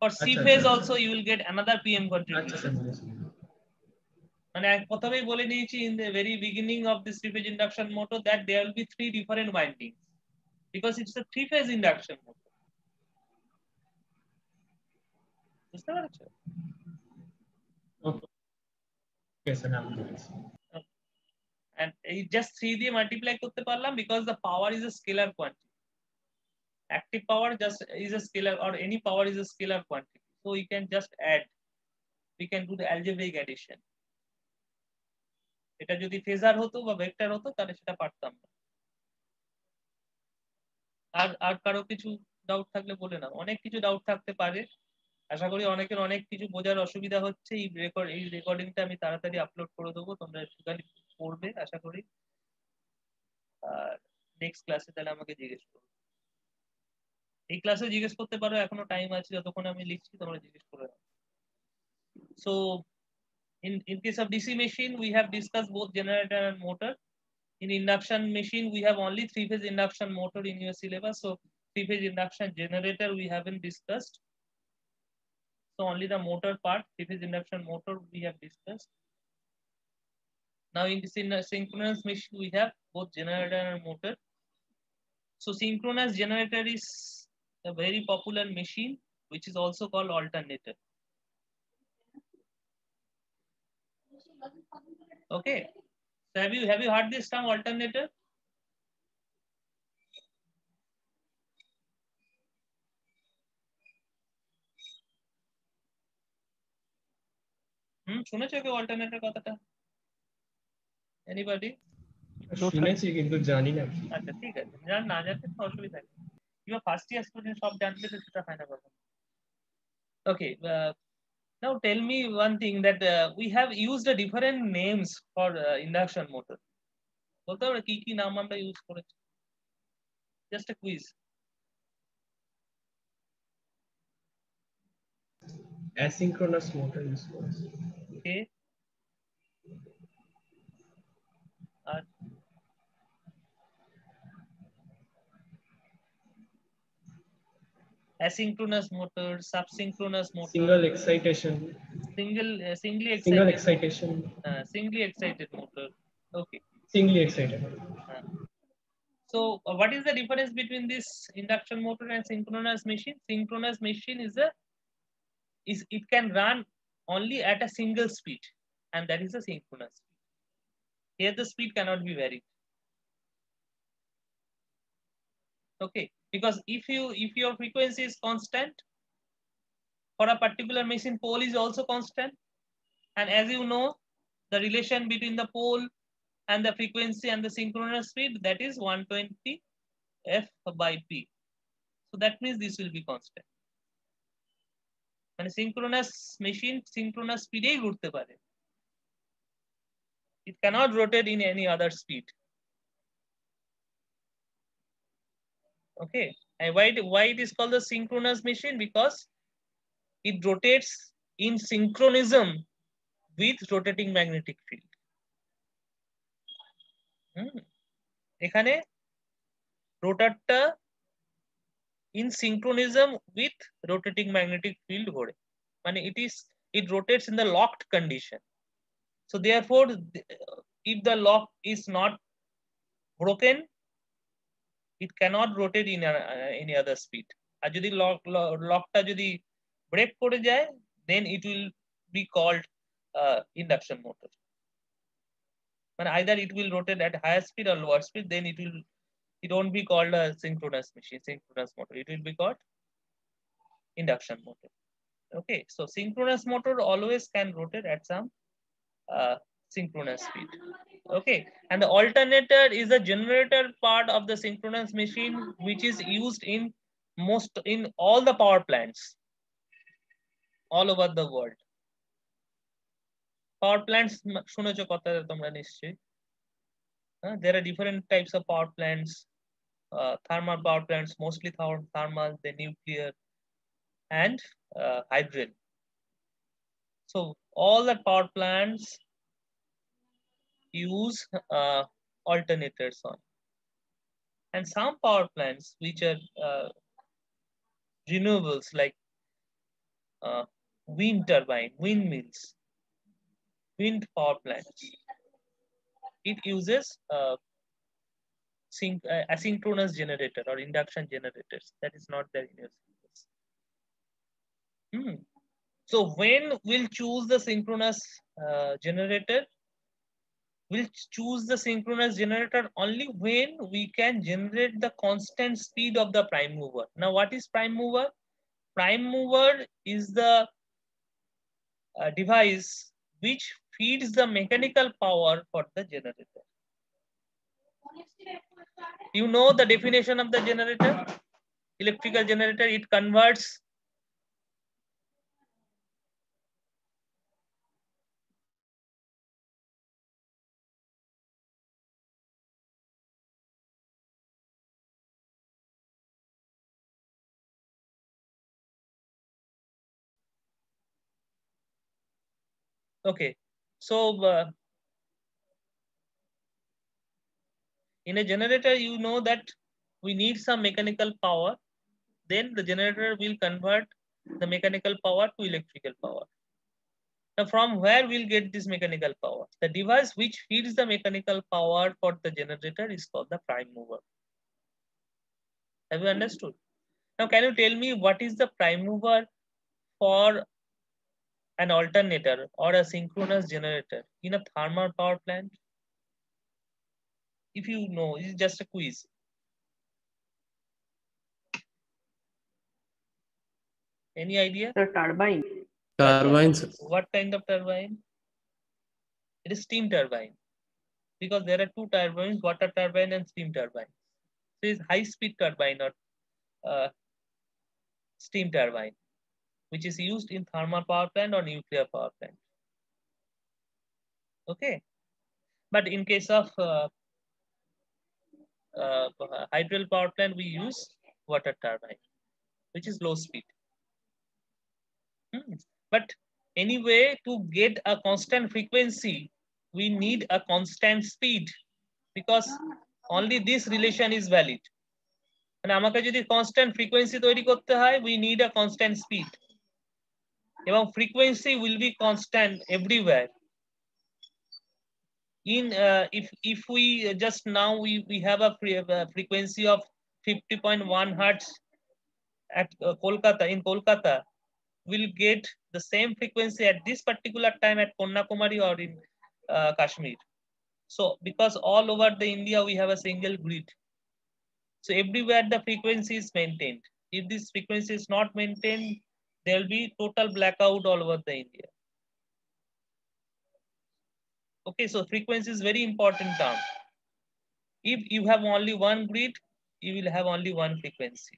For C Acha, phase acha. also you will get another PM আচ্ছা contribution. Sir বুঝেছি মানে এক প্রথমেই বলে নিয়েছি in the very beginning of this three phase induction motor that there will be three different windings because it's a three phase induction motor বুঝতে পারছো okay sir আমি বুঝেছি and just 3 দিয়ে মাল্টিপ্লাই করতে পারলাম because the power is a scalar quantity active power just is a scalar or any power is a scalar quantity so we can just add we can do the algebraic addition এটা যদি phasor হতো বা vector হতো, তাহলে সেটা পারতাম না। আর আর কারও কিছু ডাউট থাকলে বলে না অনেক কিছু ডাউট থাকতে পারে। আশা করি অনেকের অনেক কিছু বোঝার অসুবিধা হচ্ছে। এই রেকর্ড এই রেকর্ডিংটা আমি তাড়াতাড়ি আপলোড করে দেবো। তোমরা একটুখানি পড়বে আশা করি আর নেক্সট ক্লাসে তাহলে আমাকে জিজ্ঞেস করো এই ক্লাসে জিজ্ঞেস করতে পারো এখনও টাইম আছে যতক্ষণ আমি লিখছি তোমরা জিজ্ঞেস করে নাও so in in case of dc machine we have discussed both generator and motor in induction machine we have only three phase induction motor in your syllabus so three phase induction generator we haven't discussed so only the motor part three phase induction motor we have discussed now in this in a synchronous machine we have both generator and motor so synchronous generator is a very popular machine which is also called alternator Okay. So have you have you heard this term alternator? হুম শুনেছো কেউ alternator কথাটা anybody শুনেছি কিন্তু জানি না আচ্ছা ঠিক আছে জান না জানতে কোনো অসুবিধা নেই কিংবা ফার্স্ট ইয়ার স্টুডেন্ট সব জানলে তো সেটা হয় না কখন ওকে now tell me one thing that uh, we have used a different names for uh, induction motor বলতে পারো কি কি নাম আমরা ইউজ করেছি just a quiz asynchronous motor use করেছে Okay. asynchronous motor, subsynchronous motor. Single excitation. Single, uh, singly excited. Single excitation. Uh, singly excited motor. Okay. Singly excited. Uh, so uh, what is the difference between this induction motor and synchronous machine? Synchronous machine is a, is it can run only at a single speed and that is a synchronous. Here the speed cannot be varied. Okay, because if you if your frequency is constant for a particular machine, pole is also constant, and as you know, the relation between the pole and the frequency and the synchronous speed that is 120 f by p so that means this will be constant মানে synchronous machine synchronous speed এই ঘুরতে পারে it cannot rotate in any other speed okay and why it- why it is called the synchronous machine because it rotates in synchronism with rotating magnetic field হুম এখানে রোটারটা in synchronism with rotating magnetic field ঘোরে মানে ইট ইস ইট rotates in the locked condition so therefore if the lock is not broken it cannot rotate in any other speed আর যদি lock লকটা যদি break করে যায় then it will be called induction motor and either it will rotate at higher speed or lower speed, then it will it won't be called a synchronous machine, synchronous motor. It will be called induction motor. Okay, so synchronous motor always can rotate at some uh, synchronous speed. Okay, and the alternator is the generator part of the synchronous machine, which is used in most in all the power plants all over the world. Power plants শুনেছো কথা তোমরা নিশ্চয়ই there are different types of power plants uh, thermal power plants mostly ther- thermal the nuclear and uh, hydrogen so all the power plants use uh, alternators on and some power plants which are uh, renewables like uh, wind turbine windmills wind power plants. It uses uh, uh, asynchronous generator or induction generators. That is not there in your syllabus. Hmm. So when we'll choose the synchronous uh, generator, we'll choose the synchronous generator only when we can generate the constant speed of the prime mover. Now, what is prime mover? Prime mover is the uh, device which feeds the mechanical power for the generator. You know the definition of the generator? Electrical generator, it converts Okay, so uh, in a generator, you know that we need some mechanical power. Then the generator will convert the mechanical power to electrical power. Now, from where we'll get this mechanical power? The device which feeds the mechanical power for the generator is called the prime mover. Have you understood? Now, can you tell me what is the prime mover for an alternator or a synchronous generator in a thermal power plant? If you know, it's just a quiz. Any idea? The turbine. Turbines. What kind of turbine? It is steam turbine. Because there are two turbines, water turbine and steam turbine. So it's high speed turbine or uh, steam turbine, which is used in thermal power plant or nuclear power plant. Okay. But in case of uh, uh, hydro power plant, we use water turbine, which is low speed. Hmm. but anyway to get a constant frequency we need a constant speed because only this relation is valid মানে আমাকে যদি constant frequency তৈরি করতে হয় we need a constant speed এবং frequency will be constant everywhere. In uh, if if we uh, just now we we have a, uh, frequency of 50.1 hertz at kolkata in kolkata will get the same frequency at this particular time at kanyakumari or in kashmir. So because all over the india we have a single grid. So everywhere the frequency is maintained. If this frequency is not maintained there will be total blackout all over the india Okay, so frequency is very important term. If you have only one grid, you will have only one frequency.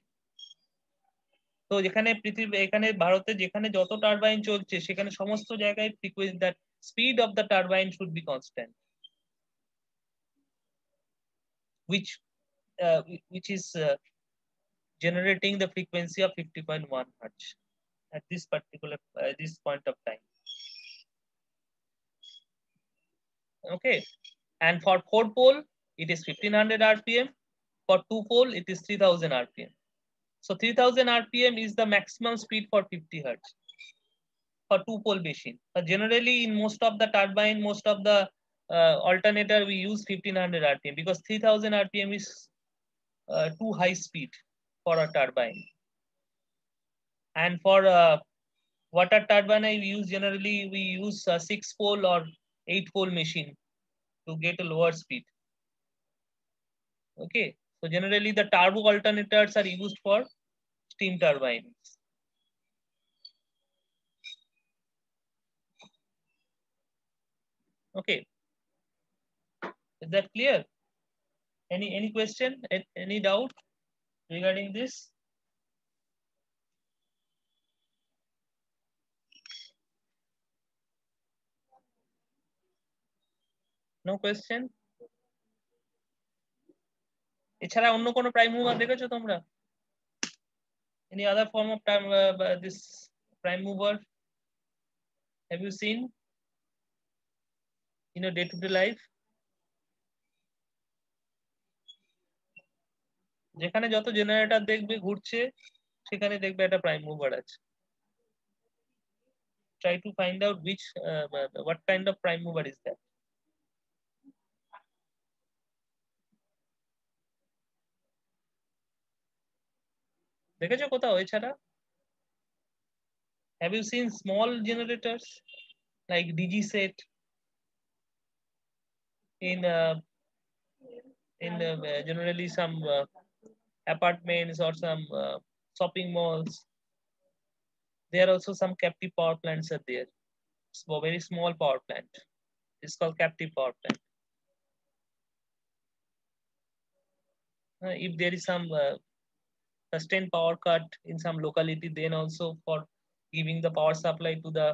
তো যেখানে পৃথিবী এখানে ভারতে যেখানে যত turbine চলছে সেখানে সমস্ত জায়গায় frequency that speed of the turbine should be constant which uh, which is uh, generating the frequency of 50.1 hertz at this particular uh, this point of time. Okay. And for four pole it is 1500 rpm for two pole it is 3000 rpm so 3000 rpm is the maximum speed for 50 hertz for two pole machine. But generally in most of the turbine most of the uh, alternator we use 1500 rpm because 3000 rpm is uh, too high speed for a turbine and for uh, water turbine we use generally we use a six pole or eight pole machine to get a lower speed. Okay, so generally the turbo alternators are used for steam turbines. Okay, is that clear? Any any question? Any doubt regarding this? No question এছাড়া অন্য কোনো prime mover দেখেছ তোমরা? Any other form of time this prime mover have you seen in day to day life যেখানে যত generator দেখবে ঘুরছে সেখানে দেখবে একটা প্রাইম মুভার আছে। Try to find out which uh, what kind of prime mover is that দেখেছো কোথাও এছাড়া have you seen small generators like dg set in uh, in uh, generally some uh, apartments or some uh, shopping malls there are also some captive power plants are there so very small power plant it's called captive power plant uh, if there is some uh, sustained power cut in some locality then also for giving the power supply to the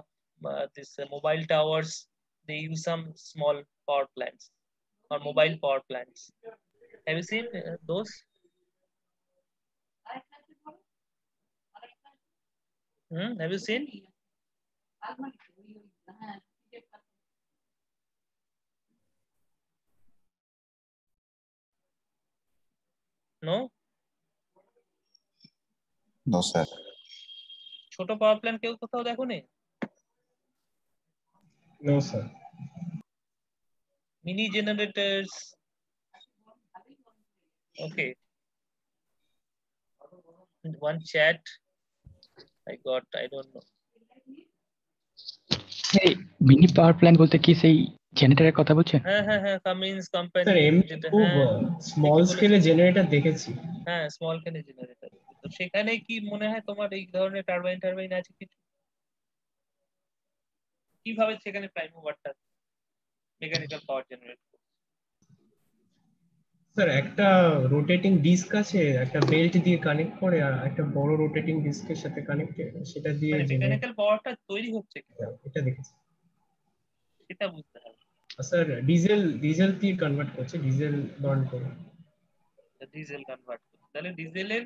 uh, this uh, mobile towers they use some small power plants or mobile power plants. Have you seen uh, those? Hmm? have you seen? No sir ছোট power plan কেউ কোথাও দেখো no sir mini generators okay one chat I got I don't know এই mini power plan বলতে কি সেই জেনারেটরের কথা বলছেন হ্যাঁ হ্যাঁ হ্যাঁ কামিন্স কোম্পানি স্যার এমনি যেটা খুব হ্যাঁ। স্মল স্কেলে জেনারেটর দেখেছি। হ্যাঁ স্মল ক্যানে জেনারেটর তো সেখানে কি মনে হয় তোমার এই ধরনের টারবাইন টারবাইন আছে কিছু কীভাবে সেখানে প্রাইম মুভারটা মেকানিক্যাল পাওয়ার জেনারেট স্যার একটা রোটেটিং ডিস্ক আছে একটা বেল্ট দিয়ে কানেক্ট করে আর একটা বড় রোটেটিং ডিস্কের সাথে কানেক্ট সেটা দিয়ে মেকানিক্যাল পাওয়ারটা তৈরি হচ্ছে কি? এটা দেখেছি। সেটা বুঝতে হবে স্যার ডিজেল ডিজেল দিয়ে কনভার্ট করছে ডিজেল বার্ন করে। ডিজেল কনভার্ট তাহলে ডিজেলের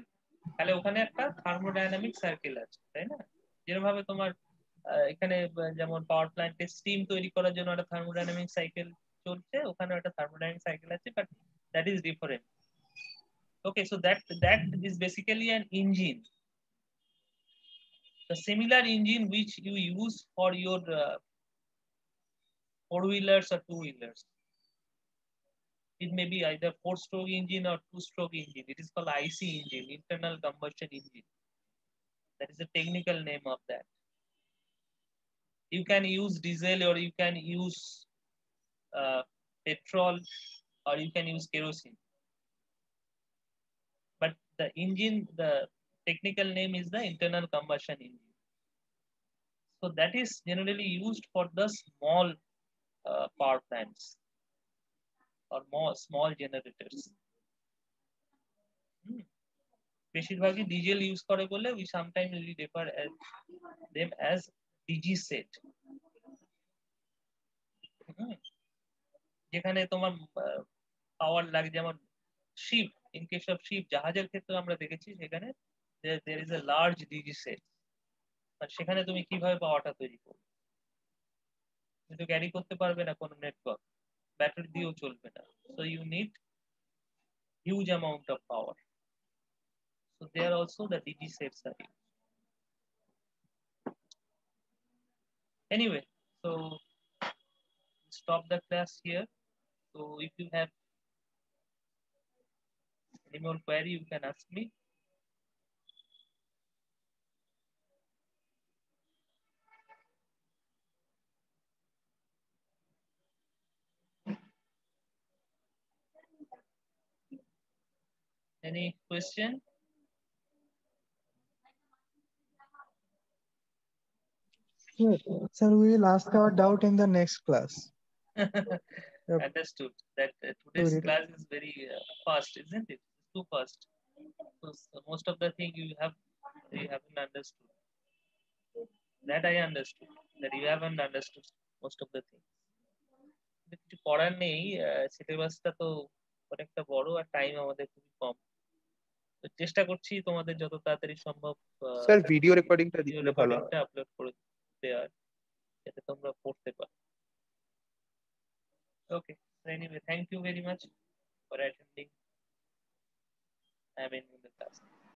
তাহলে ওখানে একটা থার্মোডাইনামিক সার্কেল আছে তাই না? যেরকম ভাবে তোমার এখানে যেমন পাওয়ার প্ল্যান্টে স্টিম তৈরি করার জন্য একটা থার্মোডাইনামিক সাইকেল চলছে ওখানে একটা থার্মোডাইনামিক সাইকেল আছে but that is different okay so that that is basically an engine. The similar engine which you use for your uh, four wheelers or two wheelers it may be either four stroke engine or two stroke engine. It is called ic engine internal combustion engine. That is the technical name of that. You can use diesel or you can use uh, petrol or you can use kerosene. But the engine, the technical name is the internal combustion engine. So that is generally used for the small uh, power plants or more small generators. Hmm. বেশিরভাগই diesel use করে বলে we sometimes we refer them as DG set যেখানে তোমার power লাগে যেমন ship in case of ship জাহাজের ক্ষেত্রে আমরা দেখেছি সেখানে there is a large DG set সেখানে তুমি কীভাবে পাওয়ারটা তৈরি করবে কিন্তু ক্যারি করতে পারবে না কোনো নেটওয়ার্ক ব্যাটারি দিয়েও চলবে না so you need huge amount of power so there also the DG sets are use anyway so stop the class here so if you have any more query you can ask me any question Sir, sir, we will ask our doubt in the next class. understood that uh, today's Good. class is very uh, fast isn't it it's too fast so, so most of the thing you have you haven't understood that i understood that you haven't understood most of the things কিন্তু কিছু করার নেই সিলেবাসটা তো অনেকটা বড় আর time আমাদের খুবই কম তো চেষ্টা করছি তোমাদের যত তাড়াতাড়ি সম্ভব স্যার ভিডিও রেকর্ডিংটা দিলে ভালো আপলোড করে দেওয়ার যাতে তোমরা পড়তে পারো। Okay anyway thank you very much for attending I mean in the class